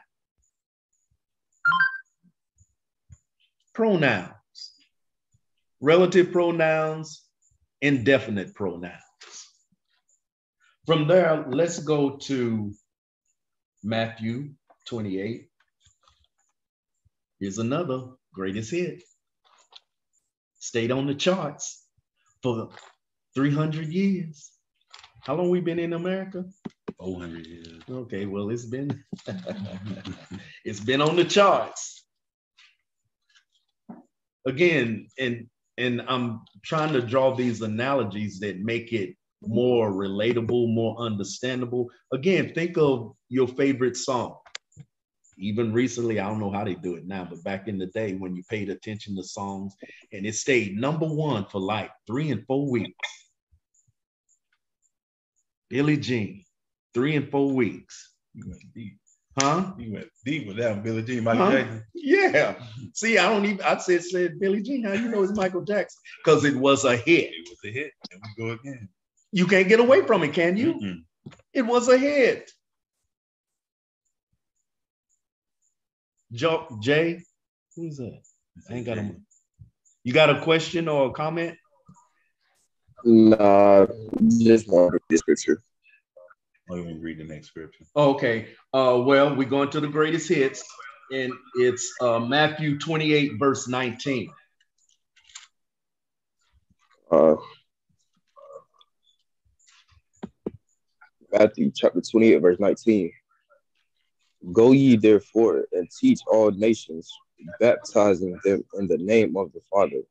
Pronouns, relative pronouns, indefinite pronouns. From there, let's go to Matthew 28. Here's another greatest hit. Stayed on the charts for 300 years. How long we been in America? 400 years. Okay, well, it's been it's been on the charts. Again, and and I'm trying to draw these analogies that make it more relatable, more understandable. Again, think of your favorite song. Even recently, I don't know how they do it now, but back in the day when you paid attention to songs and it stayed number one for like three and four weeks. Billie Jean, three and four weeks. You went deep. Huh? You went deep with that Billie Jean, Michael Huh? Jackson. Yeah. See, I don't even, I said, said Billie Jean. How you know it's Michael Jackson? Because it was a hit. It was a hit. And we go again. You can't get away from it, can you? Mm-mm. It was a hit. Joe, Jay, who's that? I ain't got a. You got a question or a comment? Nah, just want the scripture. Let me read the next scripture. Okay. Uh, well, we're going to the greatest hits, and it's uh, Matthew 28, verse 19. Uh, Matthew chapter 28, verse 19. Go ye therefore and teach all nations, baptizing them in the name of the Father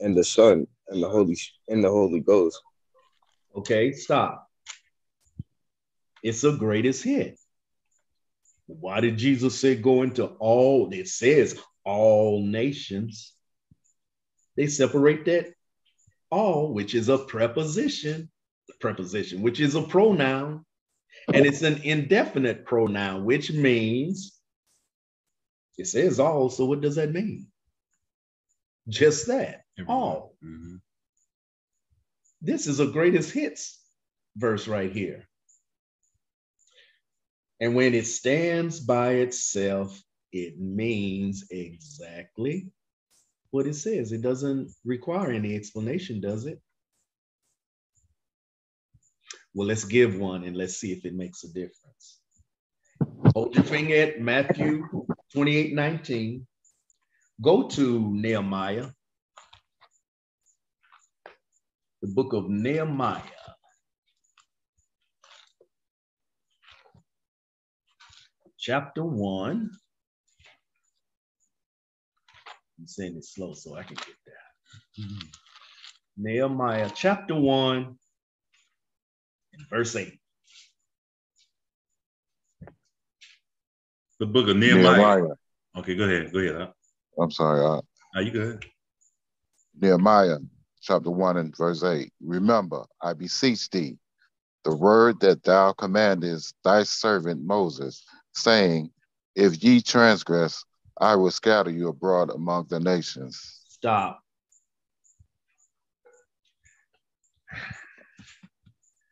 and the Son and the Holy and the Holy Ghost. Okay, stop. It's a greatest hit. Why did Jesus say go into all? It says all nations. They separate that all, which is a preposition, preposition, which is a pronoun, and it's an indefinite pronoun, which means it says all. So what does that mean? Just that, all. Mhm. This is a greatest hits verse right here. And when it stands by itself, it means exactly what it says. It doesn't require any explanation, does it? well, let's give one and let's see if it makes a difference. Hold your finger at Matthew 28 19. Go to Nehemiah, the book of Nehemiah. Chapter 1. I'm saying it slow so I can get that. Mm-hmm. Nehemiah chapter 1, in verse 8. The book of Nehemiah. Nehemiah. Okay, go ahead. Go ahead. Huh? I'm sorry. Uh, Are you good? Nehemiah chapter 1 and verse 8. Remember, I beseech thee, the word that thou commandest thy servant Moses, saying, If ye transgress, I will scatter you abroad among the nations. Stop.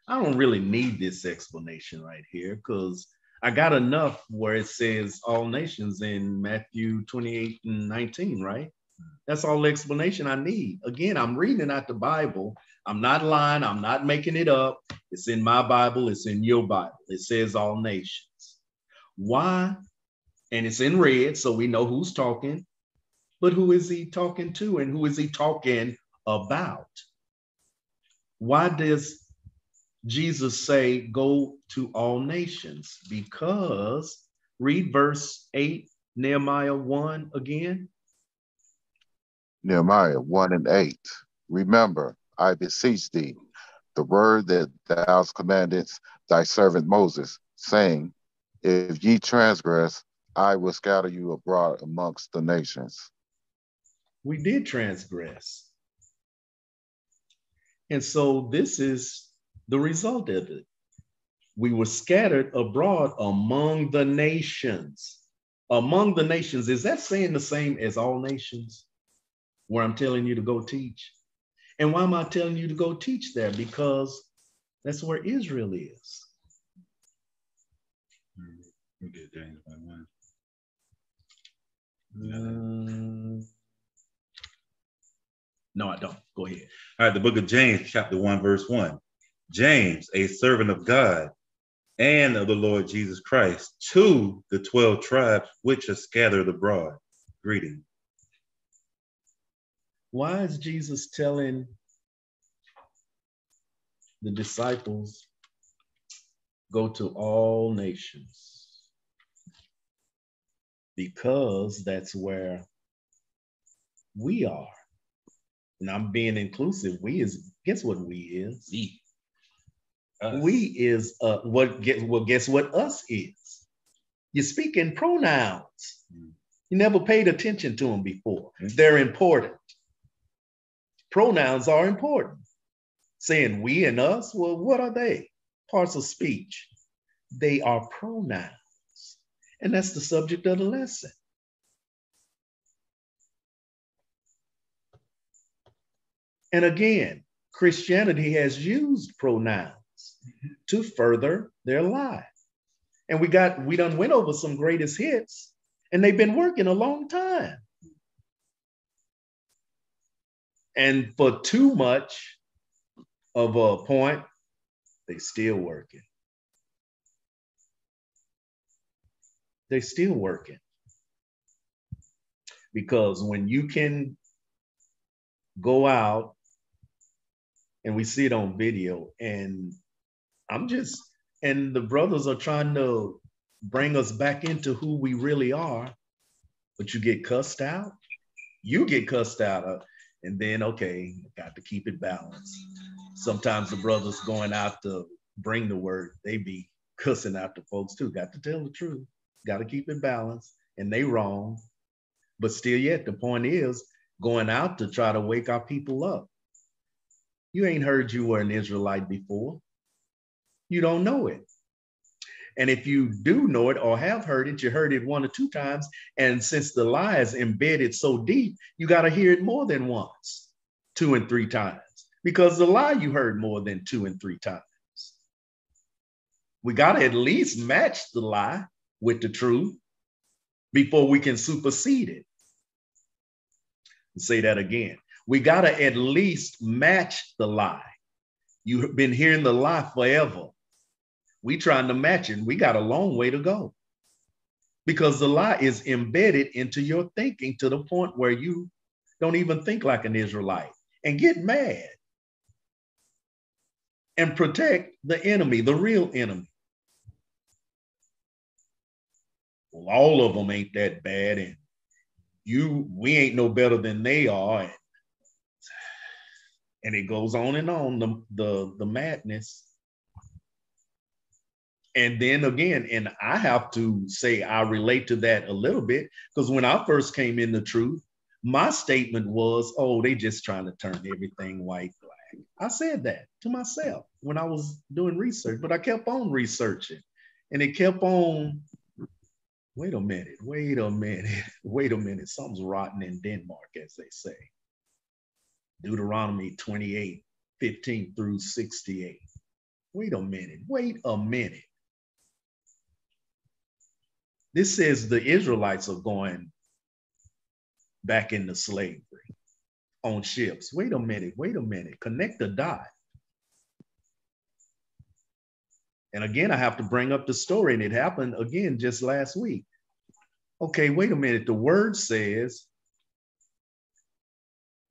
I don't really need this explanation right here because I got enough where it says all nations in Matthew 28 and 19, right? That's all the explanation I need. Again, I'm reading out the Bible. I'm not lying. I'm not making it up. It's in my Bible. It's in your Bible. It says all nations. Why? And it's in red, so we know who's talking. But who is he talking to and who is he talking about? Why does Jesus say, go to all nations? Because read verse 8, Nehemiah 1 again. Nehemiah 1 and 8. Remember, I beseech thee, the word that thou commandest thy servant Moses, saying, If ye transgress, I will scatter you abroad amongst the nations. We did transgress. And so this is the result of it. We were scattered abroad among the nations. Among the nations, is that saying the same as all nations? Where I'm telling you to go teach? And why am I telling you to go teach there? Because that's where Israel is. Uh, no, I don't. Go ahead. All right, the book of James, chapter 1, verse 1. James, a servant of God and of the Lord Jesus Christ, to the 12 tribes which are scattered abroad. Greeting. Why is Jesus telling the disciples, go to all nations? Because that's where we are. And I'm being inclusive. We is guess what we is? Me. We is uh what guess well guess what us is? You speak in pronouns. Mm. You never paid attention to them before. Mm. They're important. Pronouns are important. Saying we and us, well, what are they? Parts of speech. They are pronouns. And that's the subject of the lesson. And again, Christianity has used pronouns to further their lie. And we got, we done went over some greatest hits, and they've been working a long time. And for too much of a point, they still working. They still working. Because when you can go out and we see it on video and i'm just and the brothers are trying to bring us back into who we really are but you get cussed out you get cussed out of, and then okay got to keep it balanced. Sometimes the brothers going out to bring the word they be cussing out the folks too. Got to tell the truth got to keep it balanced and they wrong. But still yet the point is going out to try to wake our people up. You ain't heard you were an Israelite before. You don't know it. And if you do know it or have heard it, you heard it one or two times. And since the lie is embedded so deep, you got to hear it more than once, two and three times, because the lie you heard more than two and three times. We got to at least match the lie with the truth before we can supersede it. I'll say that again we got to at least match the lie. You've been hearing the lie forever. We trying to match it. We got a long way to go because the lie is embedded into your thinking to the point where you don't even think like an Israelite and get mad and protect the enemy, the real enemy. Well, all of them ain't that bad, and you, we ain't no better than they are. And and it goes on and on the the, the madness and then again and i have to say i relate to that a little bit because when i first came in the truth my statement was oh they just trying to turn everything white black i said that to myself when i was doing research but i kept on researching and it kept on wait a minute wait a minute wait a minute something's rotten in denmark as they say Deuteronomy 28, 15 through 68. Wait a minute, wait a minute. This says the Israelites are going back into slavery on ships. Wait a minute, wait a minute. Connect the dot. And again, I have to bring up the story, and it happened again just last week. Okay, wait a minute. The word says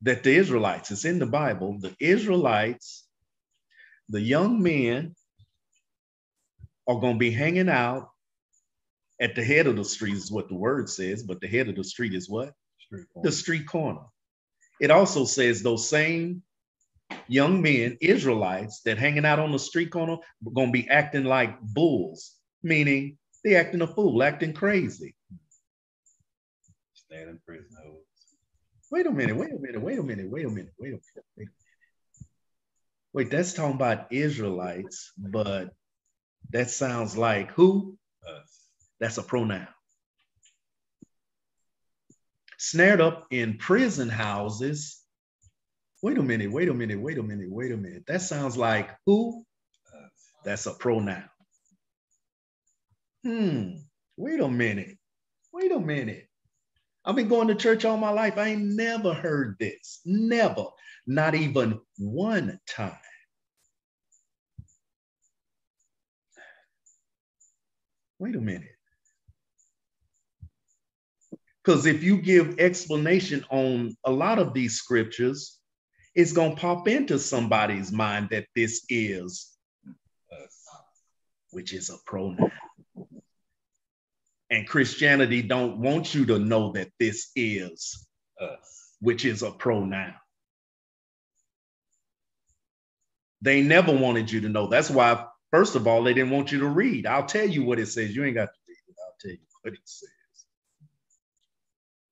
that the Israelites, it's in the Bible, the Israelites the young men are going to be hanging out at the head of the street, is what the word says, but the head of the street is what? Street The street corner. It also says those same young men, Israelites, that hanging out on the street corner, going to be acting like bulls, meaning they acting a fool, acting crazy. Stand in prison. Wait a minute, wait a minute, wait a minute, wait a minute, wait a minute. Wait, wait that's talking about Israelites, but that sounds like who? Us. That's a pronoun. Snared up in prison houses. Wait a minute, wait a minute, wait a minute, wait a minute. That sounds like who? That's a pronoun. Hmm, wait a minute. Wait a minute. I've been going to church all my life. I ain't never heard this. Never. Not even one time. Wait a minute. Because if you give explanation on a lot of these scriptures, it's going to pop into somebody's mind that this is, which is a pronoun. And Christianity don't want you to know that this is, which is a pronoun. They never wanted you to know. That's why, first of all, they didn't want you to read. I'll tell you what it says. You ain't got to read it. I'll tell you what it says.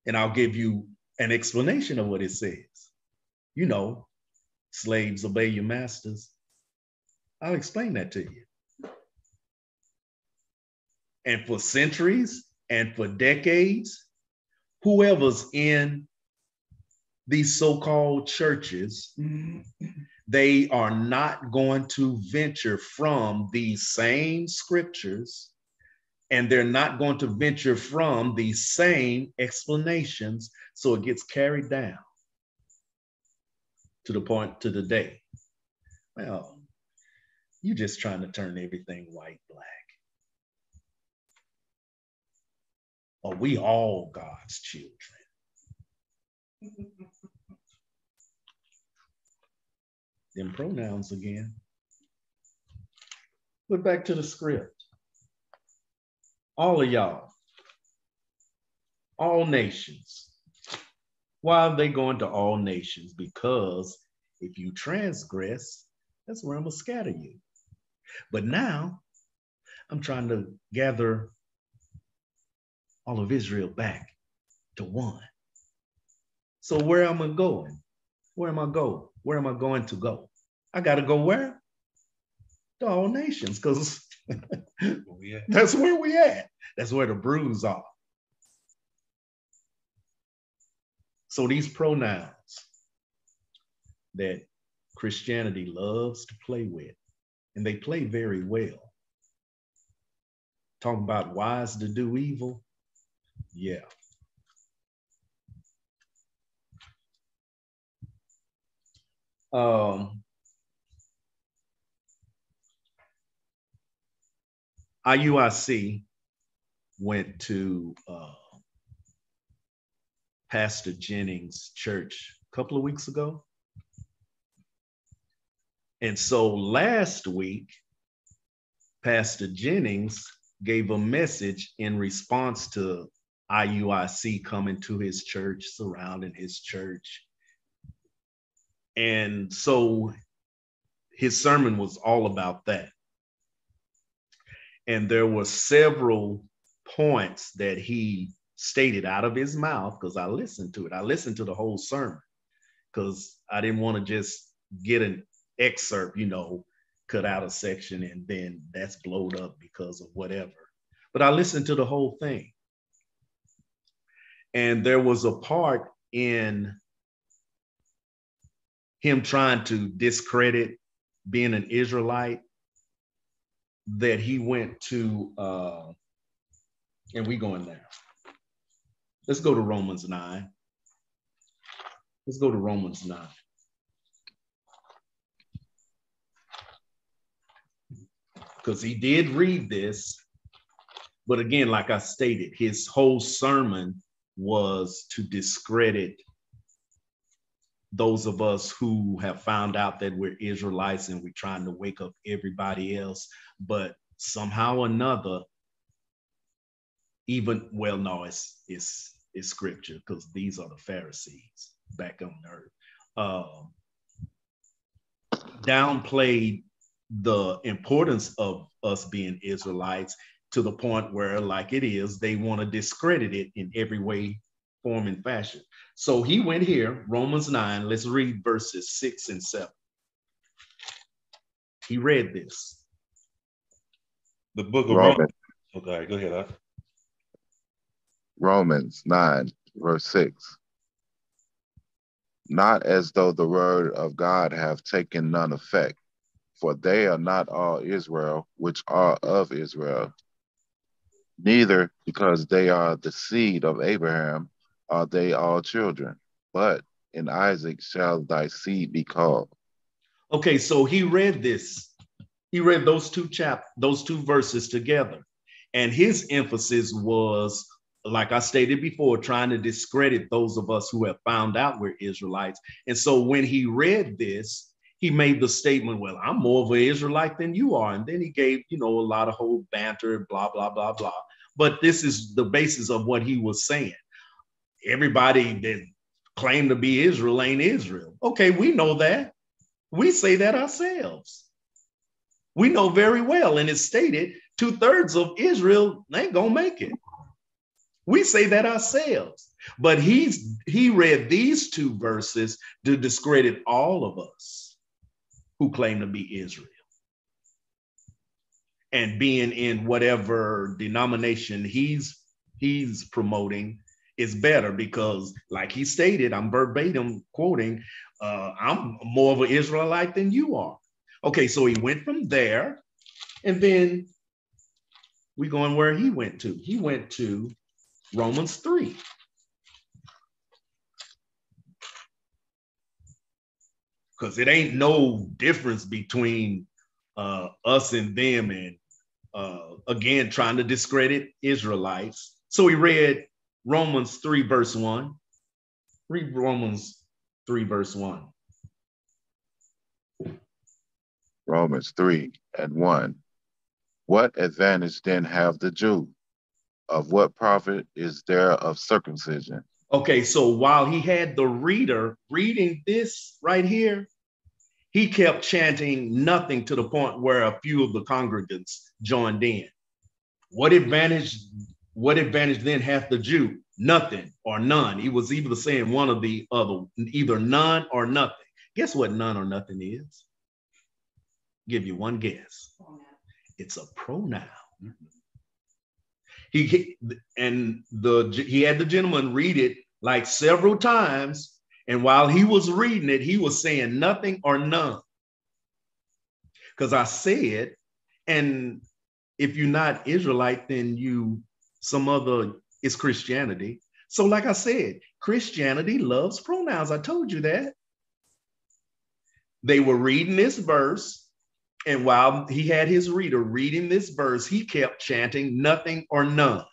And I'll give you an explanation of what it says. You know, slaves obey your masters. I'll explain that to you. And for centuries and for decades, whoever's in these so called churches, mm-hmm. they are not going to venture from these same scriptures and they're not going to venture from these same explanations. So it gets carried down to the point to the day. Well, you're just trying to turn everything white, black. Are we all God's children? Them pronouns again. But back to the script. All of y'all, all nations. Why are they going to all nations? Because if you transgress, that's where I'm gonna scatter you. But now I'm trying to gather all of Israel back to one. So where am I going? Where am I going? Where am I going to go? I gotta go where? To all nations, because That's where we at. That's where the brews are. So these pronouns that Christianity loves to play with, and they play very well. Talking about wise to do evil. Yeah. Um, IUIC went to uh, Pastor Jennings' church a couple of weeks ago. And so last week, Pastor Jennings gave a message in response to IUIC coming to his church, surrounding his church. And so his sermon was all about that. And there were several points that he stated out of his mouth because I listened to it. I listened to the whole sermon because I didn't want to just get an excerpt, you know, cut out a section and then that's blowed up because of whatever. But I listened to the whole thing. And there was a part in him trying to discredit being an Israelite that he went to, uh, and we going there. Let's go to Romans 9. Let's go to Romans 9. Because he did read this, but again, like I stated, his whole sermon was to discredit those of us who have found out that we're Israelites and we're trying to wake up everybody else, but somehow or another, even well, no, it's it's it's scripture because these are the Pharisees back on earth. Um, downplayed the importance of us being Israelites to the point where, like it is, they want to discredit it in every way, form, and fashion. So he went here, Romans 9. Let's read verses 6 and 7. He read this. The book of Romans, Romans. Okay, go ahead. Up. Romans 9, verse 6. Not as though the word of God have taken none effect, for they are not all Israel, which are of Israel. Neither because they are the seed of Abraham are they all children, but in Isaac shall thy seed be called. Okay, so he read this. He read those two chap those two verses together. And his emphasis was, like I stated before, trying to discredit those of us who have found out we're Israelites. And so when he read this, he made the statement, Well, I'm more of an Israelite than you are. And then he gave, you know, a lot of whole banter, blah, blah, blah, blah. But this is the basis of what he was saying. Everybody that claimed to be Israel ain't Israel. Okay, we know that. We say that ourselves. We know very well, and it's stated two thirds of Israel ain't gonna make it. We say that ourselves. But he's he read these two verses to discredit all of us who claim to be Israel. And being in whatever denomination he's he's promoting is better because, like he stated, I'm verbatim quoting, uh, I'm more of an Israelite than you are. Okay, so he went from there, and then we going where he went to. He went to Romans 3. Because it ain't no difference between uh, us and them, and uh, again, trying to discredit Israelites. So he read Romans 3, verse 1. Read Romans 3, verse 1. Romans 3 and 1. What advantage then have the Jew? Of what profit is there of circumcision? Okay, so while he had the reader reading this right here, he kept chanting nothing to the point where a few of the congregants joined in. What advantage, what advantage then hath the Jew? Nothing or none. He was either saying one of the other, either none or nothing. Guess what none or nothing is? Give you one guess. It's a pronoun. He and the he had the gentleman read it like several times, and while he was reading it, he was saying nothing or none. Because I said, and if you're not Israelite, then you some other is Christianity. So, like I said, Christianity loves pronouns. I told you that. They were reading this verse, and while he had his reader reading this verse, he kept chanting nothing or none.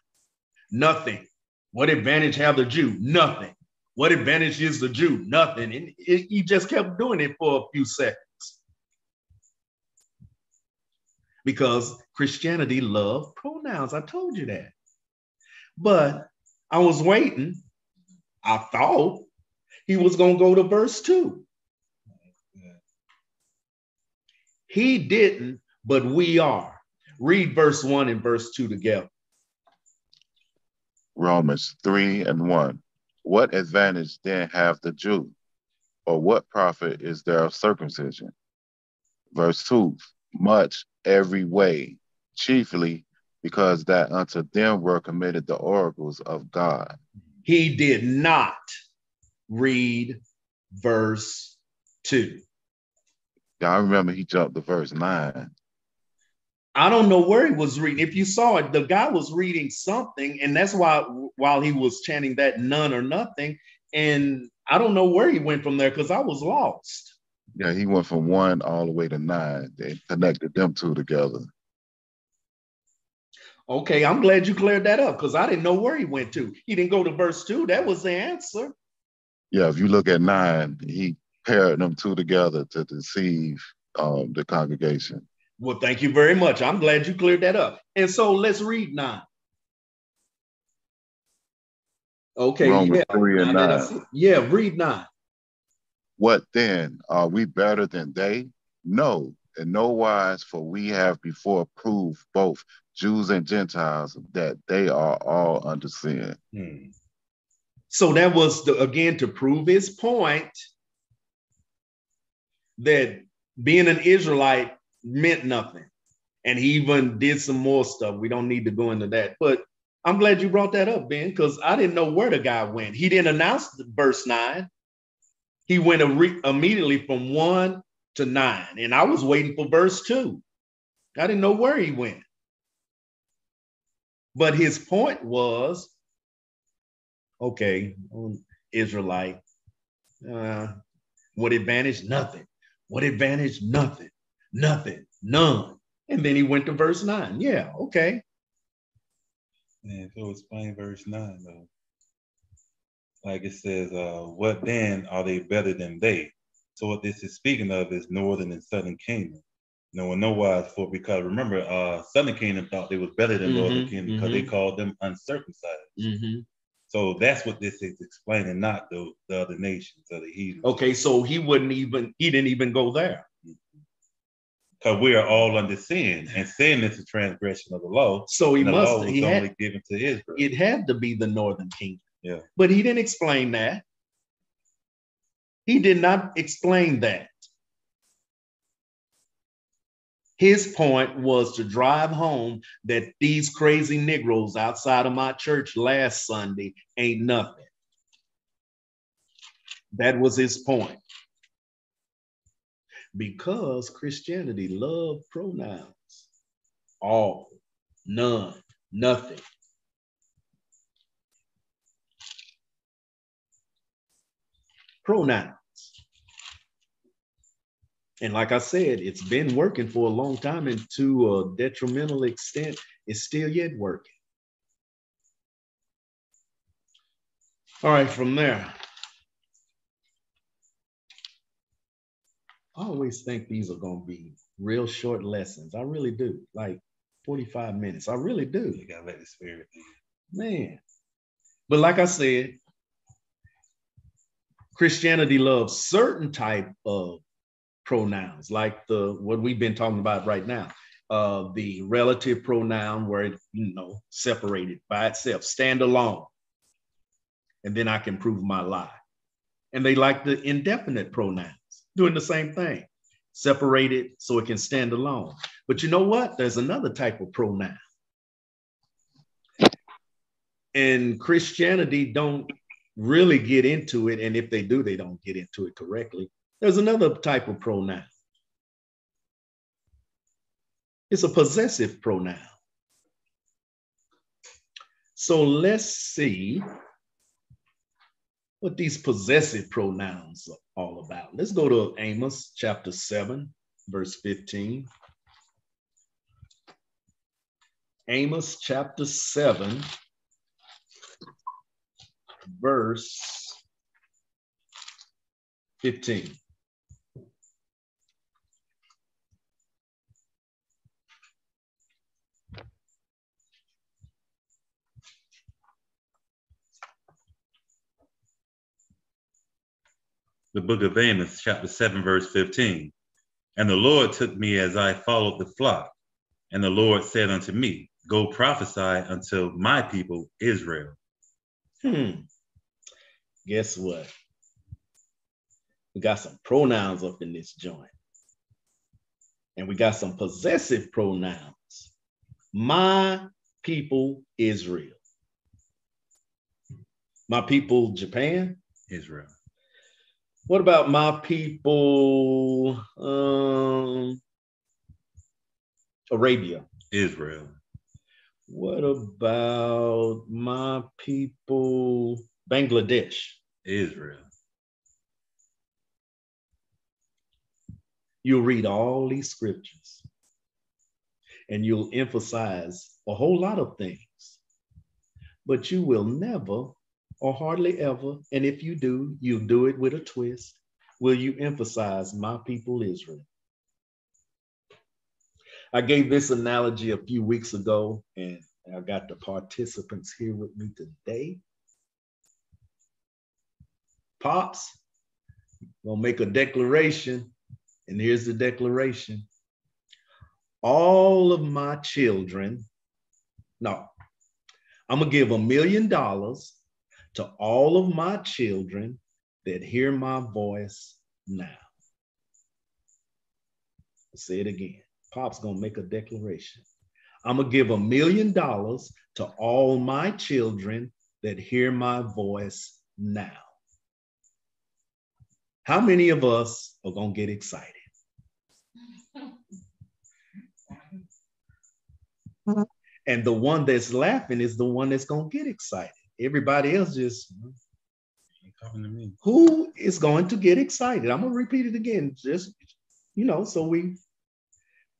Nothing. What advantage have the Jew? Nothing. What advantage is the Jew? Nothing. And it, he just kept doing it for a few seconds. Because Christianity loved pronouns. I told you that. But I was waiting. I thought he was going to go to verse two. He didn't, but we are. Read verse one and verse two together. Romans 3 and 1. What advantage then have the Jew? Or what profit is there of circumcision? Verse 2 Much every way, chiefly because that unto them were committed the oracles of God. He did not read verse 2. Yeah, I remember he jumped to verse 9. I don't know where he was reading. If you saw it, the guy was reading something, and that's why while he was chanting that none or nothing, and I don't know where he went from there because I was lost. Yeah, he went from one all the way to nine. They connected them two together. Okay, I'm glad you cleared that up because I didn't know where he went to. He didn't go to verse two. That was the answer. Yeah, if you look at nine, he paired them two together to deceive um, the congregation. Well, thank you very much. I'm glad you cleared that up. And so let's read nine. Okay, Romans yeah. 3 and I 9. Yeah, read nine. What then? Are we better than they? No, in no wise, for we have before proved both Jews and Gentiles that they are all under sin. Hmm. So that was the, again to prove his point that being an Israelite meant nothing. And he even did some more stuff. We don't need to go into that. But I'm glad you brought that up, Ben, because I didn't know where the guy went. He didn't announce the verse nine. He went a- immediately from one to nine. And I was waiting for verse two. I didn't know where he went. But his point was okay, um, Israelite. Uh, what advantage? Nothing. What advantage? Nothing. Nothing. None. And then he went to verse nine. Yeah, okay. Man, so explain verse nine though. Like it says, uh, what then are they better than they? So what this is speaking of is northern and southern kingdom. No, in no wise for because remember, uh, southern kingdom thought they was better than northern Mhm, kingdom because they called them uncircumcised. Mm-hmm. So that's what this is explaining, not the, the other nations of the heathen. Okay, so he wouldn't even, he didn't even go there. Because we are all under sin, and sin is a transgression of the law. So he and the law must, was he had, only given to Israel. it had to be the northern kingdom. Yeah. But he didn't explain that. He did not explain that. His point was to drive home that these crazy Negroes outside of my church last Sunday ain't nothing. That was his point. Because Christianity loved pronouns all, none, nothing. pronouns. And like I said, it's been working for a long time, and to a detrimental extent, it's still yet working. All right, from there. I always think these are going to be real short lessons. I really do, like 45 minutes. I really do. You gotta let the spirit. Man. But like I said, Christianity loves certain type of pronouns, like the what we've been talking about right now. Uh, the relative pronoun where it, you know, separated by itself, stand alone. And then I can prove my lie. And they like the indefinite pronouns, doing the same thing, separated so it can stand alone. But you know what? There's another type of pronoun and Christianity don't really get into it. And if they do, they don't get into it correctly. There's another type of pronoun. It's a possessive pronoun. So let's see what these possessive pronouns are all about. Let's go to Amos chapter 7, verse 15. Amos chapter 7, verse 15. The book of Amos, chapter 7, verse 15. And the Lord took me as I followed the flock. And the Lord said unto me, Go prophesy unto my people Israel. Hmm. Guess what? We got some pronouns up in this joint. And we got some possessive pronouns. My people, Israel. My people, Japan. Israel. What about my people, um, Arabia? Israel. What about my people, Bangladesh? Israel. You'll read all these scriptures and you'll emphasize a whole lot of things, but you will never or hardly ever? And if you do, you'll do it with a twist. Will you emphasize my people Israel? I gave this analogy a few weeks ago, and I got the participants here with me today. Pops, gonna make a declaration, and here's the declaration. All of my children, no, I'm gonna give a million dollars to all of my children that hear my voice now. I'll say it again. Pop's gonna make a declaration. I'm gonna give a million dollars to all my children that hear my voice now. How many of us are gonna get excited? And the one that's laughing is the one that's gonna get excited. Everybody else just talking to me. who is going to get excited? I'm gonna repeat it again, just you know, so we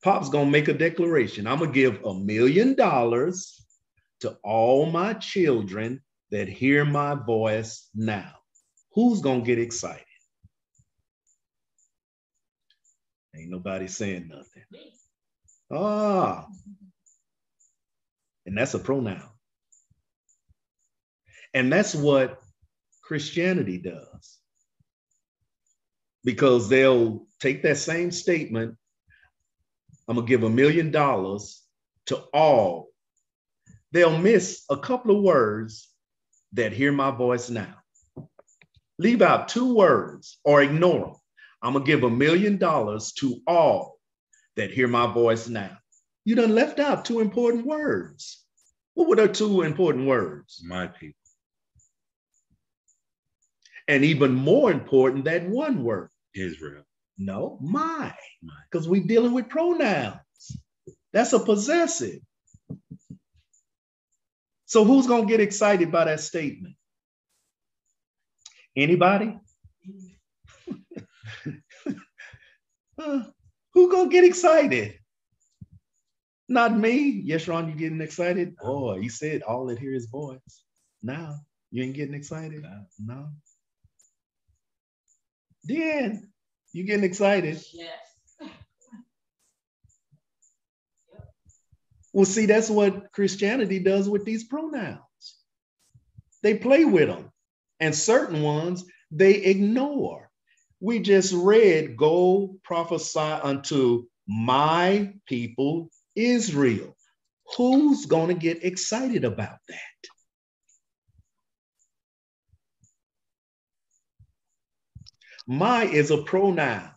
Pop's gonna make a declaration. I'm gonna give a million dollars to all my children that hear my voice now. Who's gonna get excited? Ain't nobody saying nothing. Ah, and that's a pronoun. And that's what Christianity does. Because they'll take that same statement, I'm going to give a million dollars to all. They'll miss a couple of words that hear my voice now. Leave out two words or ignore them. I'm going to give a million dollars to all that hear my voice now. You done left out two important words. What were the two important words? My people. And even more important, that one word. Israel. No, my, because we're dealing with pronouns. That's a possessive. So who's gonna get excited by that statement? Anybody? Uh, who gonna get excited? Not me. Yes, Ron, you getting excited? Boy, you said all that hear his voice. Now you ain't getting excited? No. Dan, you getting excited? Yes. Well, see, that's what Christianity does with these pronouns. They play with them, and certain ones they ignore. We just read, Go prophesy unto my people Israel. Who's going to get excited about that? My is a pronoun.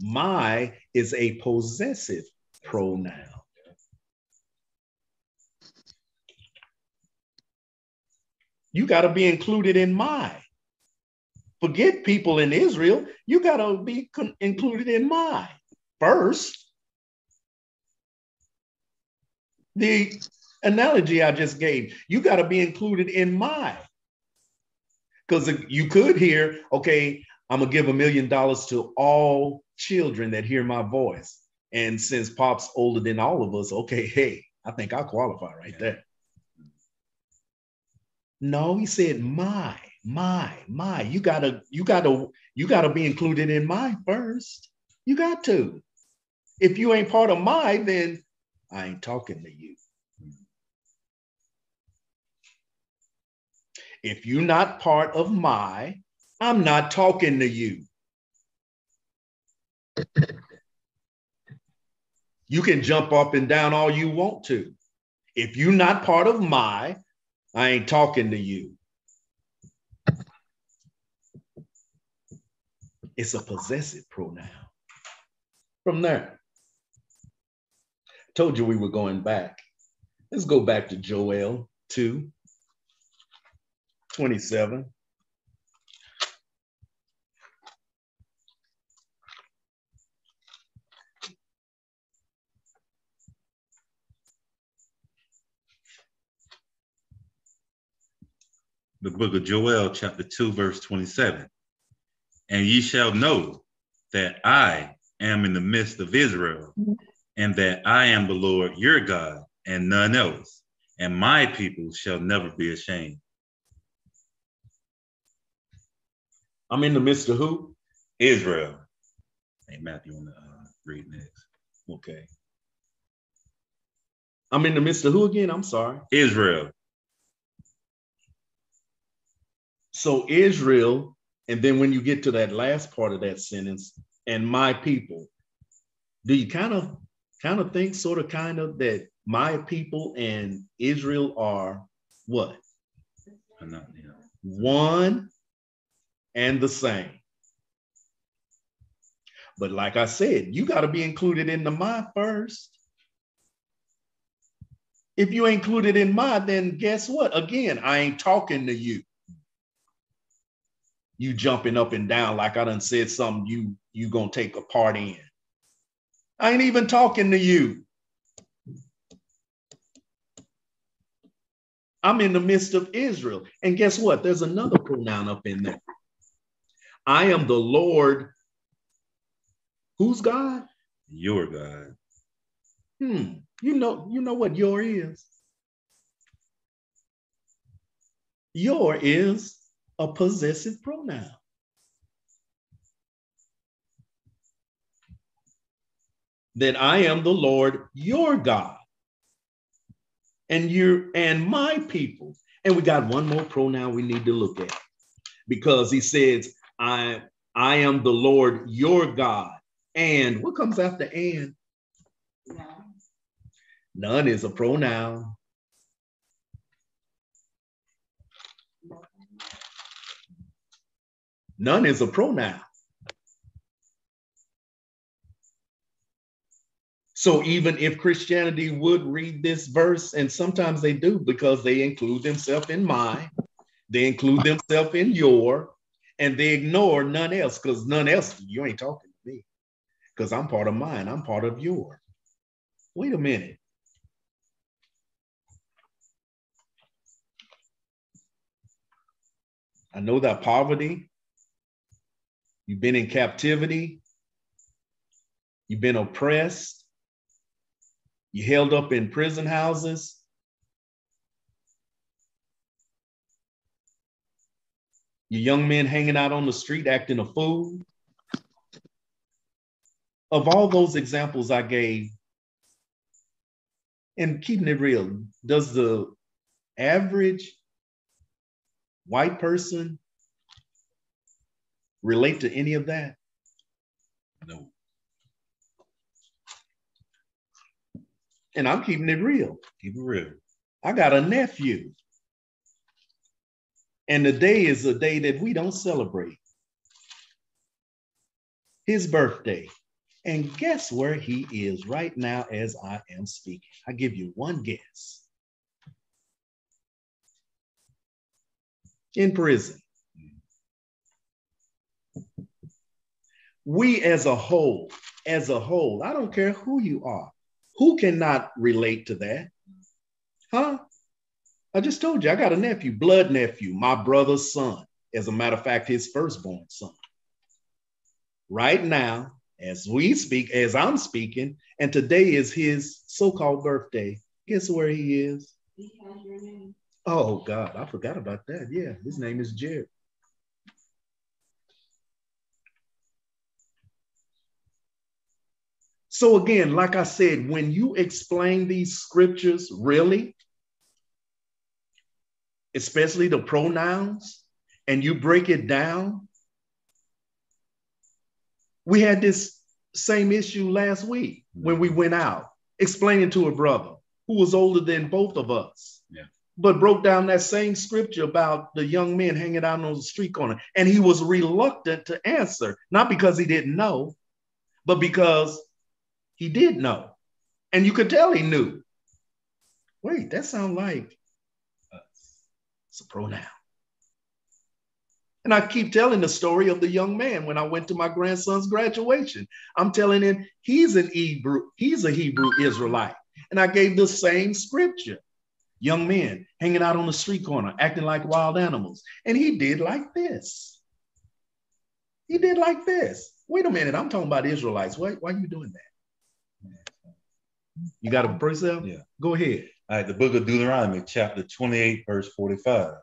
My is a possessive pronoun. You got to be included in my. Forget people in Israel. You got to be con- included in my first. The analogy I just gave, you got to be included in my. Because you could hear, okay, I'm gonna give a million dollars to all children that hear my voice. And since Pop's older than all of us, okay, hey, I think I qualify right there. No, he said my, my, my. You gotta, you gotta, you gotta be included in my first. You got to. If you ain't part of my, then I ain't talking to you. If you're not part of my, I'm not talking to you. You can jump up and down all you want to. If you're not part of my, I ain't talking to you. It's a possessive pronoun. From there, told you we were going back. Let's go back to Joel 2 27. The book of Joel, chapter 2, verse 27. And ye shall know that I am in the midst of Israel, and that I am the Lord your God, and none else, and my people shall never be ashamed. I'm in the midst of who? Israel. Hey, Matthew, want to uh, read next? Okay. I'm in the midst of who again? I'm sorry. Israel. So Israel, and then when you get to that last part of that sentence, and my people, do you kind of kind of think sort of kind of that my people and Israel are what? Not, yeah. One and the same. But like I said, you got to be included in the my first. If you ain't included in my, then guess what? Again, I ain't talking to you. You jumping up and down like I done said something you you gonna take a part in. I ain't even talking to you. I'm in the midst of Israel. And guess what? There's another pronoun up in there. I am the Lord. Who's God? Your God. Hmm. You know, you know what your is. Your is a possessive pronoun. That I am the Lord your God. And you and my people. And we got one more pronoun we need to look at because he says, I, I am the Lord your God. And what comes after and? None is a pronoun. None is a pronoun. So even if Christianity would read this verse, and sometimes they do because they include themselves in my, they include themselves in your, and they ignore none else because none else, you ain't talking to me because I'm part of mine, I'm part of your. Wait a minute. I know that poverty, you've been in captivity, you've been oppressed, you held up in prison houses. You young men hanging out on the street acting a fool. Of all those examples I gave, and keeping it real, does the average white person relate to any of that? No. And I'm keeping it real. Keep it real. I got a nephew. And the day is a day that we don't celebrate. His birthday. And guess where he is right now as I am speaking? I give you one guess. In prison. We as a whole, as a whole, I don't care who you are, who cannot relate to that? Huh? I just told you, I got a nephew, blood nephew, my brother's son. As a matter of fact, his firstborn son. Right now, as we speak, as I'm speaking, and today is his so called birthday. Guess where he is? He has your name. Oh, God, I forgot about that. Yeah, his name is Jared. So, again, like I said, when you explain these scriptures, really, especially the pronouns, and you break it down, we had this same issue last week when we went out explaining to a brother who was older than both of us. Yeah. But broke down that same scripture about the young men hanging out on the street corner. And he was reluctant to answer, not because he didn't know, but because he did know. And you could tell he knew. Wait, that sounds like it's a pronoun. And I keep telling the story of the young man when I went to my grandson's graduation. I'm telling him he's an Hebrew, he's a Hebrew Israelite. And I gave the same scripture. Young men hanging out on the street corner, acting like wild animals. And he did like this. He did like this. Wait a minute, I'm talking about Israelites. Why, why are you doing that? You got a precept? Yeah. Go ahead. All right, the book of Deuteronomy, chapter 28, verse 45.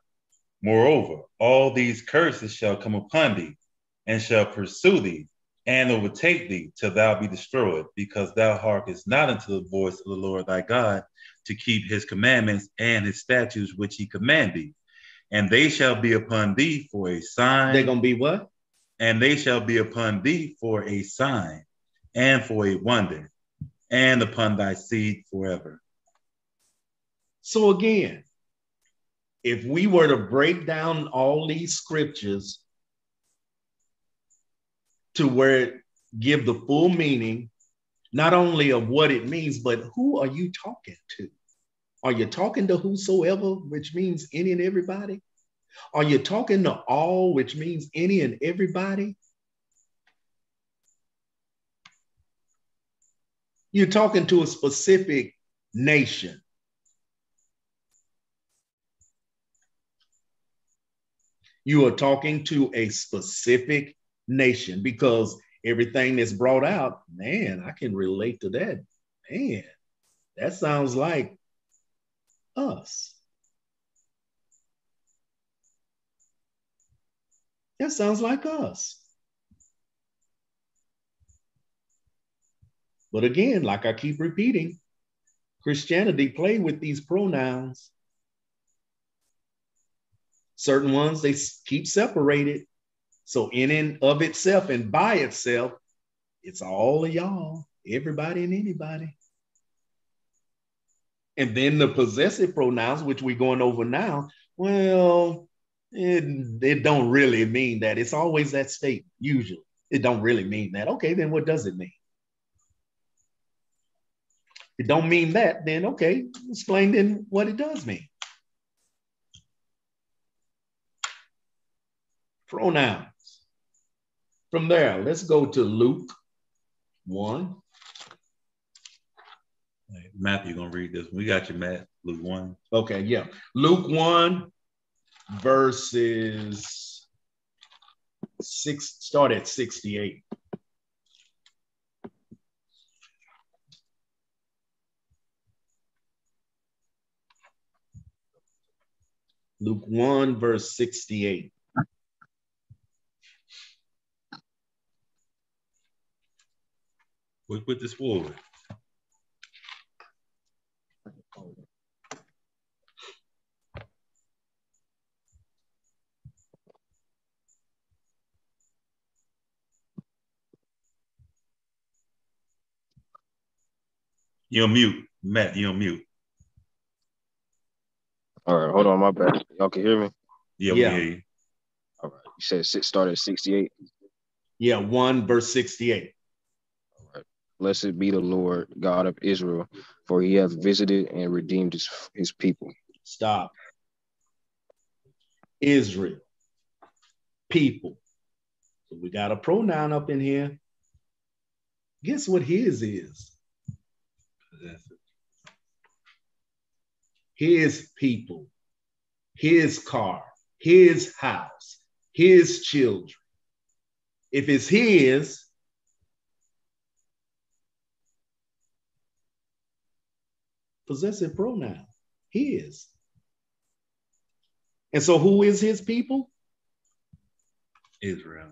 Moreover, all these curses shall come upon thee, and shall pursue thee, and overtake thee till thou be destroyed, because thou hearkenest not unto the voice of the Lord thy God to keep his commandments and his statutes which he command thee. And they shall be upon thee for a sign. They're gonna be what? and they shall be upon thee for a sign and for a wonder, and upon thy seed forever. So again, if we were to break down all these scriptures to where it give the full meaning, not only of what it means, but who are you talking to? Are you talking to whosoever, which means any and everybody? Are you talking to all, which means any and everybody? You're talking to a specific nation. You are talking to a specific nation because everything that's brought out, man, I can relate to that. Man, that sounds like us. That sounds like us. But again, like I keep repeating, Christianity play with these pronouns. Certain ones they keep separated. So in and of itself and by itself, it's all of y'all, everybody and anybody. And then the possessive pronouns, which we're going over now, well, it, it don't really mean that. It's always that state, usually. It don't really mean that. Okay, then what does it mean? It don't mean that, then okay, explain then what it does mean. Pronouns. From there, let's go to Luke 1. Matthew you're gonna read this. We got you, Matt. Luke 1. Okay, yeah. Luke 1, verses six, start at 68. Luke 1, verse 68. We put this forward. You're mute, Matt. You're mute. All right, hold on, my bad. Y'all can hear me. Yeah, Yeah. we hear you. All right, you said six started at sixty-eight. Yeah, 1, verse 68. All right. Blessed be the Lord God of Israel, for He hath visited and redeemed His His people. Stop. Israel, people. So we got a pronoun up in here. Guess what his is? His people, his car, his house, his children. If it's his, possessive pronoun, his. And so, who is his people? Israel.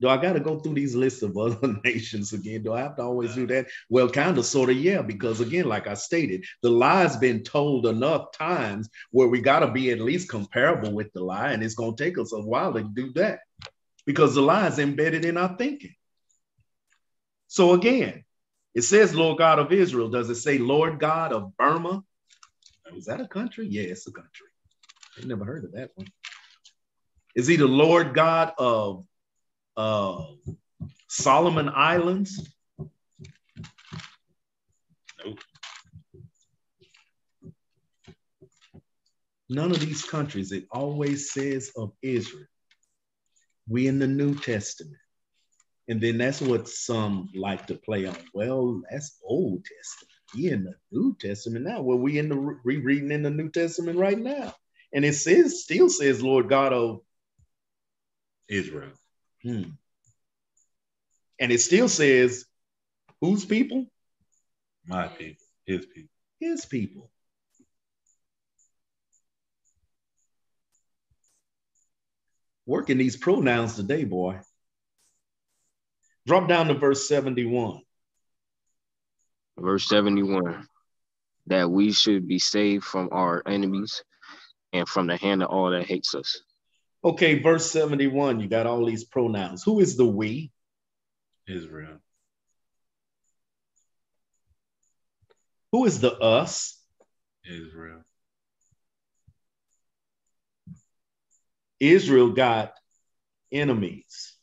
Do I got to go through these lists of other nations again? Do I have to always do that? Well, kind of, sort of, yeah, because again, like I stated, the lie's been told enough times where we got to be at least comparable with the lie, and it's going to take us a while to do that because the lie is embedded in our thinking. So, again, it says Lord God of Israel. Does it say Lord God of Burma? Is that a country? Yeah, it's a country. I never heard of that one. Is he the Lord God of uh, Solomon Islands? Nope. None of these countries, it always says of Israel. We in the New Testament. And then that's what some like to play on. Well, that's Old Testament. We in the New Testament now. Well, we in the re- rereading in the New Testament right now. And it says, still says, Lord God of Israel. Hmm. And it still says, whose people? My people. His people. His people. working these pronouns today, boy. Drop down to verse 71. Verse 71 that we should be saved from our enemies and from the hand of all that hates us. Okay, verse 71, you got all these pronouns. Who is the we? Israel. Who is the us? Israel. Israel got enemies.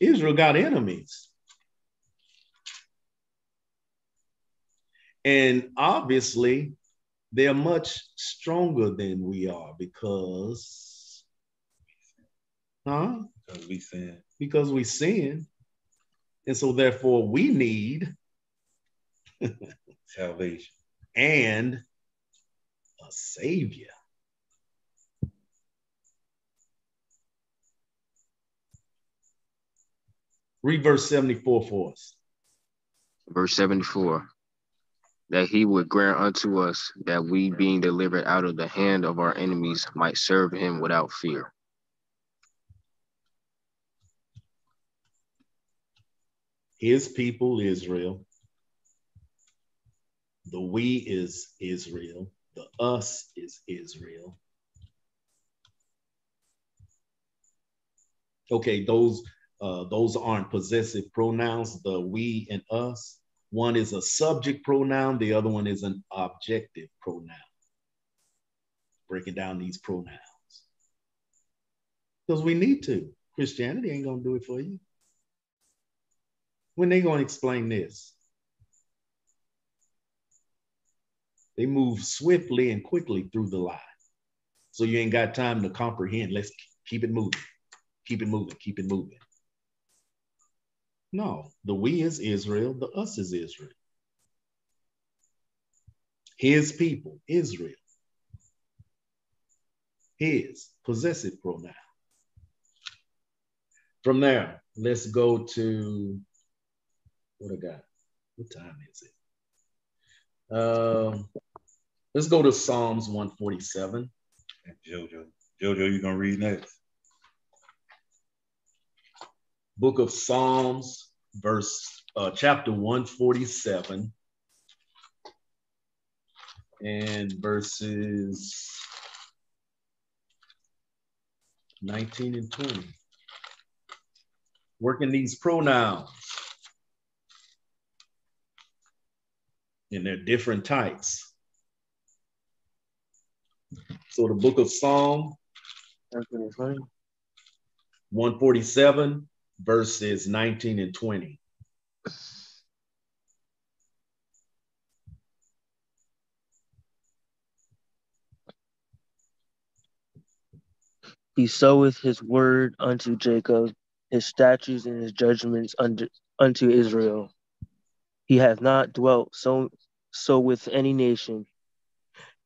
Israel got enemies. And obviously, they're much stronger than we are because, huh? Because we sin. Because we sin. And so, therefore, we need Salvation. and a savior. Read verse 74 for us. Verse 74 that he would grant unto us that we, being delivered out of the hand of our enemies, might serve him without fear. His people, Israel. The we is Israel. The us is Israel. Okay, those uh, those aren't possessive pronouns, the we and us. One is a subject pronoun, the other one is an objective pronoun. Breaking down these pronouns. Because we need to. Christianity ain't going to do it for you. When they going to explain this? They move swiftly and quickly through the lie. So you ain't got time to comprehend. Let's keep it moving. Keep it moving. Keep it moving. No, the we is Israel, the us is Israel. His people, Israel. His possessive pronoun. From there, let's go to what I got. What time is it? Um, let's go to Psalms 147. Jojo. Jojo, you gonna read next? Book of Psalms, verse uh, chapter 147 and verses 19 and 20. Working these pronouns in their different types. So the book of Psalm 147 verses 19 and 20. He soweth his word unto Jacob, his statutes and his judgments unto, unto Israel. He hath not dwelt so, so with any nation.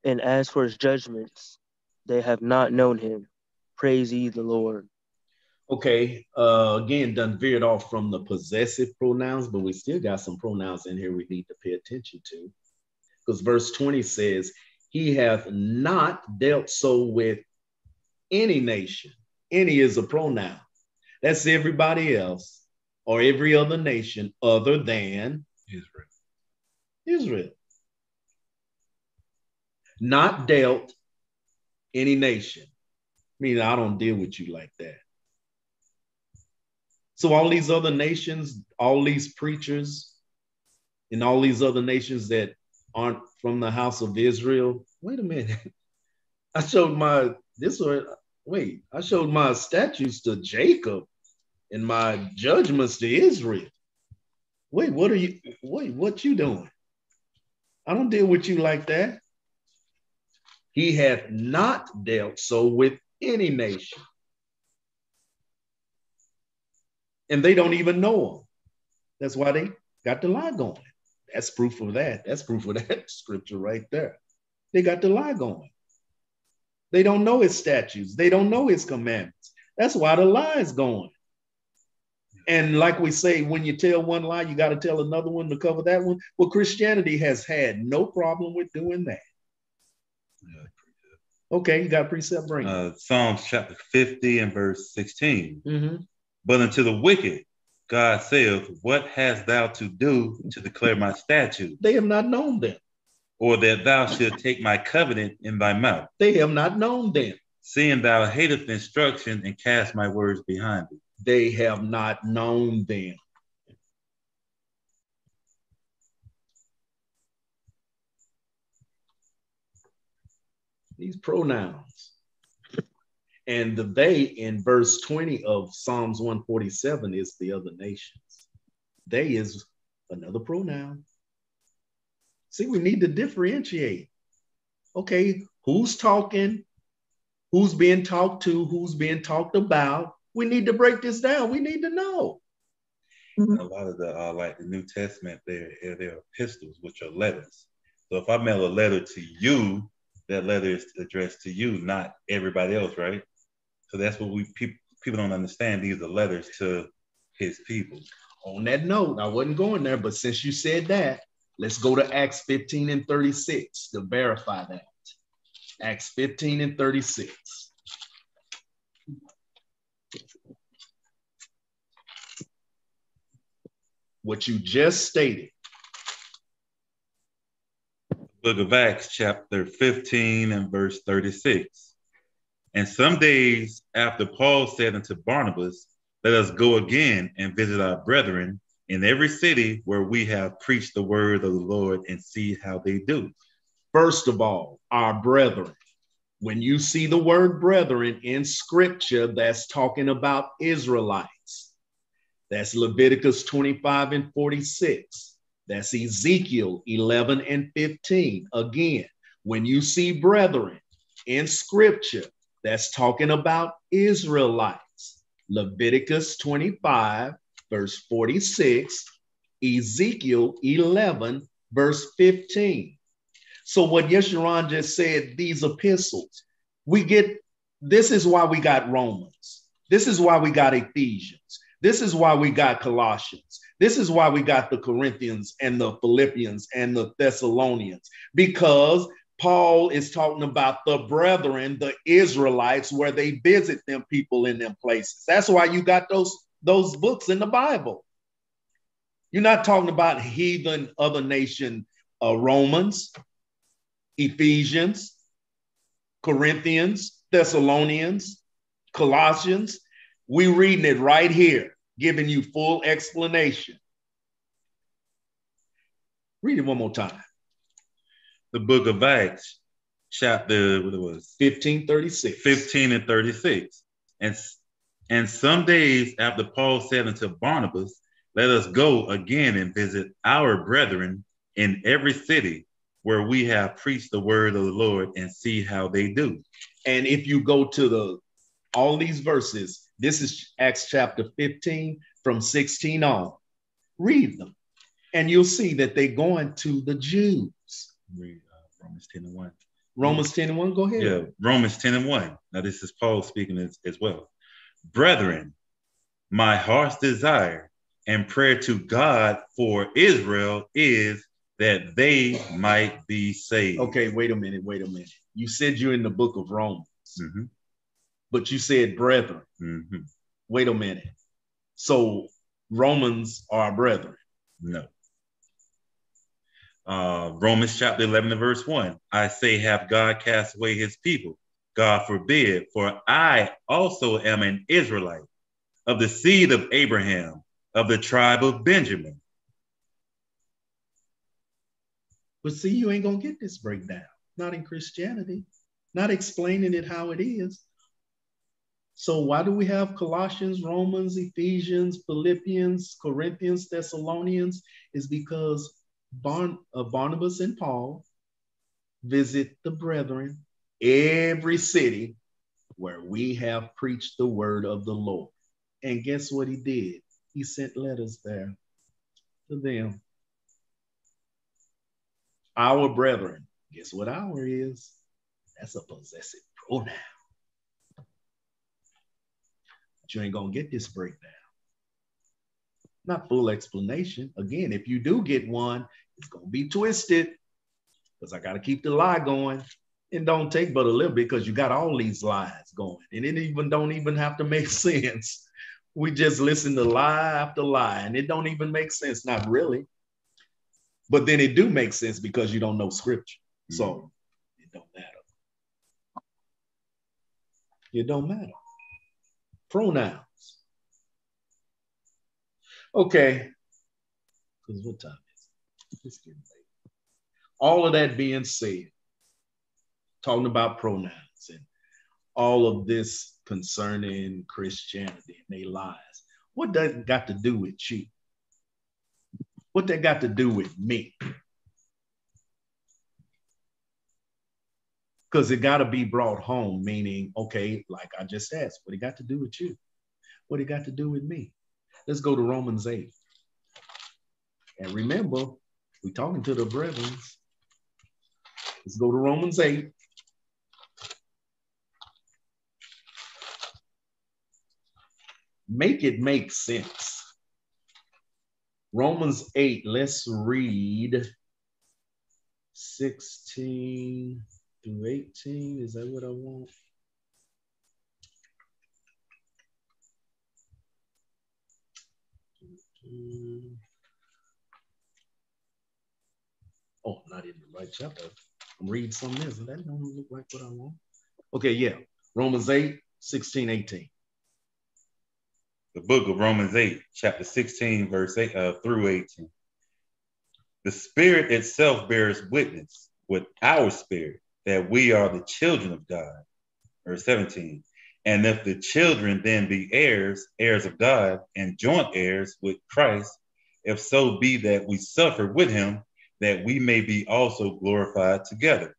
And as for his judgments, they have not known him. Praise ye the Lord. Okay, uh, again, done veered off from the possessive pronouns, but we still got some pronouns in here we need to pay attention to. Because verse 20 says, He hath not dealt so with any nation. Any is a pronoun. That's everybody else or every other nation other than Israel. Israel. Not dealt any nation. Meaning I don't deal with you like that. So all these other nations, all these preachers, and all these other nations that aren't from the house of Israel. Wait a minute. I showed my this one. Wait, I showed my statutes to Jacob and my judgments to Israel. Wait, what are you? Wait, what you doing? I don't deal with you like that. He hath not dealt so with any nation. And they don't even know him. That's why they got the lie going. That's proof of that. That's proof of that scripture right there. They got the lie going. They don't know his statutes. They don't know his commandments. That's why the lie is going. And like we say, when you tell one lie, you got to tell another one to cover that one. Well, Christianity has had no problem with doing that. Okay, you got precept bring. Uh, Psalms chapter 50 and verse 16. Mhm. But unto the wicked, God saith, What hast thou to do to declare my statute, They have not known them. or that thou should take my covenant in thy mouth, They have not known them. seeing thou hatest instruction and cast my words behind thee? They have not known them. These pronouns. And the they in verse 20 of Psalms 147 is the other nations. They is another pronoun. See, we need to differentiate. Okay, who's talking? Who's being talked to? Who's being talked about? We need to break this down. We need to know. A lot of the uh, like the New Testament, there there are epistles, which are letters. So if I mail a letter to you, that letter is addressed to you, not everybody else, right? So that's what we people people don't understand. These are letters to his people. On that note, I wasn't going there, but since you said that, let's go to Acts 15 and 36 to verify that. Acts 15 and 36. What you just stated. Book of Acts, chapter 15 and verse 36. And some days after Paul said unto Barnabas, Let us go again and visit our brethren in every city where we have preached the word of the Lord and see how they do. First of all, our brethren. When you see the word brethren in scripture, that's talking about Israelites. That's Leviticus 25 and 46. That's Ezekiel 11 and 15. Again, when you see brethren in scripture, that's talking about Israelites. Leviticus 25, verse 46, Ezekiel 11, verse 15. So, what Yesharon just said, these epistles, we get this is why we got Romans. This is why we got Ephesians. This is why we got Colossians. This is why we got the Corinthians and the Philippians and the Thessalonians, because Paul is talking about the brethren, the Israelites, where they visit them people in them places. That's why you got those, those books in the Bible. You're not talking about heathen other nation uh, Romans, Ephesians, Corinthians, Thessalonians, Colossians. We reading it right here, giving you full explanation. Read it one more time. The book of Acts, chapter what it was, 1536. 15 and 36. And, and some days after Paul said unto Barnabas, Let us go again and visit our brethren in every city where we have preached the word of the Lord and see how they do. And if you go to the all these verses, this is Acts chapter 15 from 16 on. Read them, and you'll see that they're going to the Jews. Read uh, Romans 10 and 1. Romans 10 and 1, go ahead. Yeah, Romans 10 and 1. Now, this is Paul speaking as, as well. Brethren, my heart's desire and prayer to God for Israel is that they might be saved. Okay, wait a minute, wait a minute. You said you're in the book of Romans, Mhm, but you said brethren. mhm. Wait a minute. So Romans are brethren. No. Uh, Romans chapter 11 and verse 1. I say, have God cast away his people? God forbid, for I also am an Israelite of the seed of Abraham, of the tribe of Benjamin. But see, you ain't gonna get this breakdown. Not in Christianity, not explaining it how it is. So why do we have Colossians, Romans, Ephesians, Philippians, Corinthians, Thessalonians? Is because Barn, uh, Barnabas and Paul visit the brethren every city where we have preached the word of the Lord. And guess what he did? He sent letters there to them. Our brethren. Guess what our is? That's a possessive pronoun. But you ain't gonna get this breakdown. Not full explanation. Again, if you do get one, it's going to be twisted because I got to keep the lie going. And don't take but a little bit because you got all these lies going, and it even don't even have to make sense. We just listen to lie after lie, and it don't even make sense. Not really, but then it do make sense because you don't know scripture, so mm-hmm. it don't matter. It don't matter. Pronouns. Okay. Because what time is it? It's getting late. All of that being said, talking about pronouns and all of this concerning Christianity and their lies, what that got to do with you? What that got to do with me? Because it got to be brought home, meaning, okay, like I just asked, what it got to do with you? What it got to do with me? Let's go to Romans 8. And remember, we're talking to the brethren. Let's go to Romans 8. Make it make sense. Romans 8, let's read 16 through 18. Is that what I want? Oh, not in the right chapter. I'm reading something else, and that don't look like what I want. Okay, yeah. Romans 8, 16, 18. The book of Romans 8, chapter 16, verse 8 uh, through 18. The Spirit itself bears witness with our spirit that we are the children of God. Verse 17. And if the children then be heirs, heirs of God, and joint heirs with Christ, if so be that we suffer with him, that we may be also glorified together.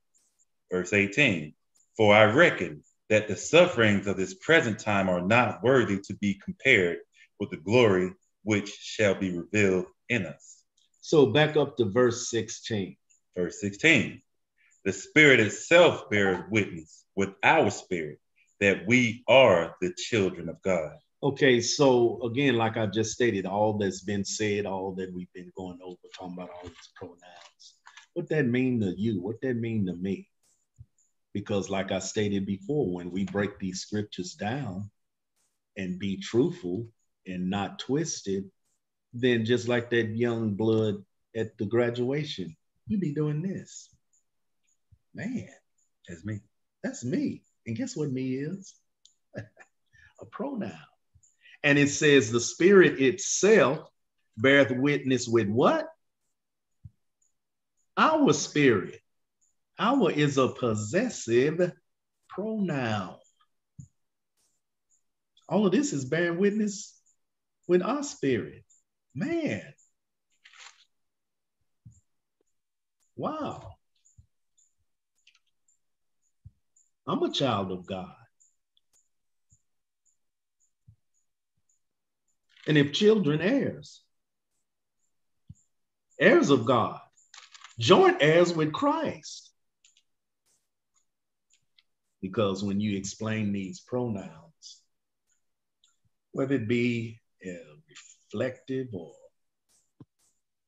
Verse 18 For I reckon that the sufferings of this present time are not worthy to be compared with the glory which shall be revealed in us. So back up to verse 16. Verse 16 The Spirit itself bears witness with our spirit that we are the children of God. Okay, so again, like I just stated, all that's been said, all that we've been going over, talking about all these pronouns. What that mean to you? What that mean to me? Because, like I stated before, when we break these scriptures down and be truthful and not twisted, then just like that young blood at the graduation, you be doing this. Man, That's me. that's me. And guess what me is? a pronoun. And it says the spirit itself beareth witness with what? Our spirit. Our is a possessive pronoun. All of this is bearing witness with our spirit. Man. Wow. I'm a child of God. And if children, heirs, heirs of God, joint heirs with Christ. Because when you explain these pronouns, whether it be uh, reflective or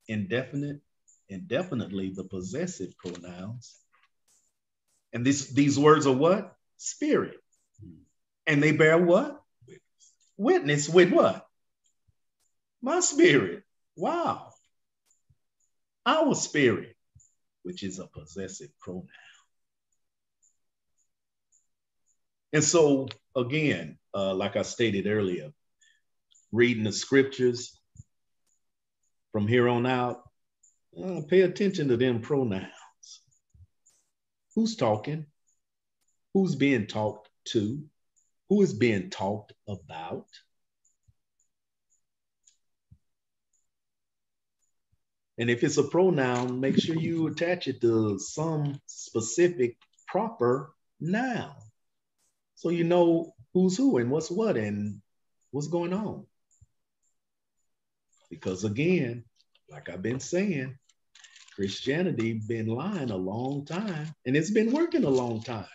indefinite, indefinitely the possessive pronouns, and this, these words are what? Spirit. And they bear what? Witness with what? My spirit. Wow. Our spirit, which is a possessive pronoun. And so, again, uh, like I stated earlier, reading the scriptures from here on out, uh, pay attention to them pronouns. Who's talking? Who's being talked to? Who is being talked about? And if it's a pronoun, make sure you attach it to some specific proper noun. So you know who's who and what's what and what's going on. Because again, like I've been saying, Christianity been lying a long time and it's been working a long time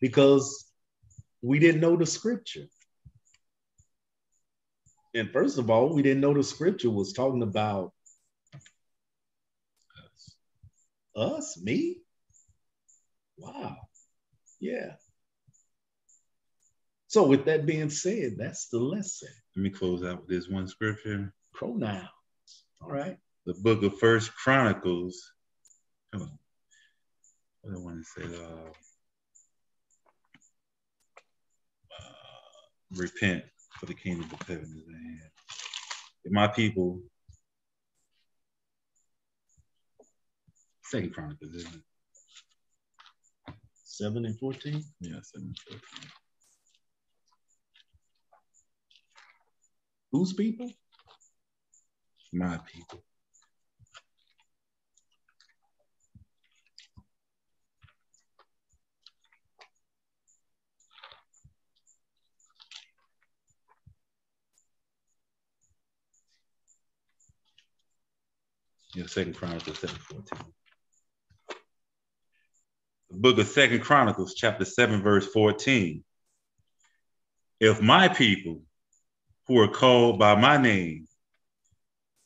because we didn't know the scripture. And first of all, we didn't know the scripture was talking about us, Us, me. Wow. Yeah. So, with that being said, that's the lesson. Let me close out with this one scripture. Pronouns. All right. The book of First Chronicles. Come on. What do I want to say? Uh, uh, repent, for the kingdom of heaven is at hand. If my people, Second Chronicles, isn't it? 7 and 14. Yeah, 7 and 14. Whose people? My people. Yeah, Second Chronicles 7 14. The book of Second Chronicles, chapter 7, verse 14. If my people who are called by my name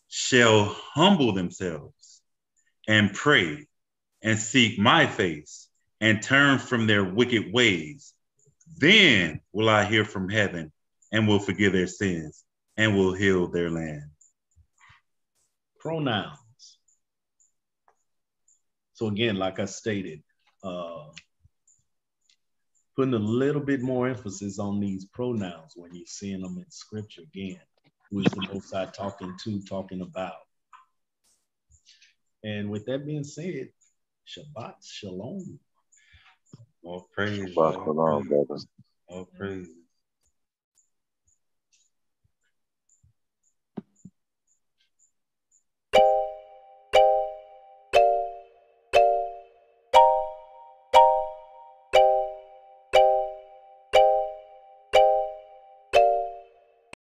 shall humble themselves and pray and seek my face and turn from their wicked ways, then will I hear from heaven and will forgive their sins and will heal their land. Pronouns. So again, like I stated, uh, putting a little bit more emphasis on these pronouns when you're seeing them in scripture again. Who is the most High talking to, talking about? And with that being said, Shabbat Shalom. All praise. Shabbat shalom, brothers. All praise.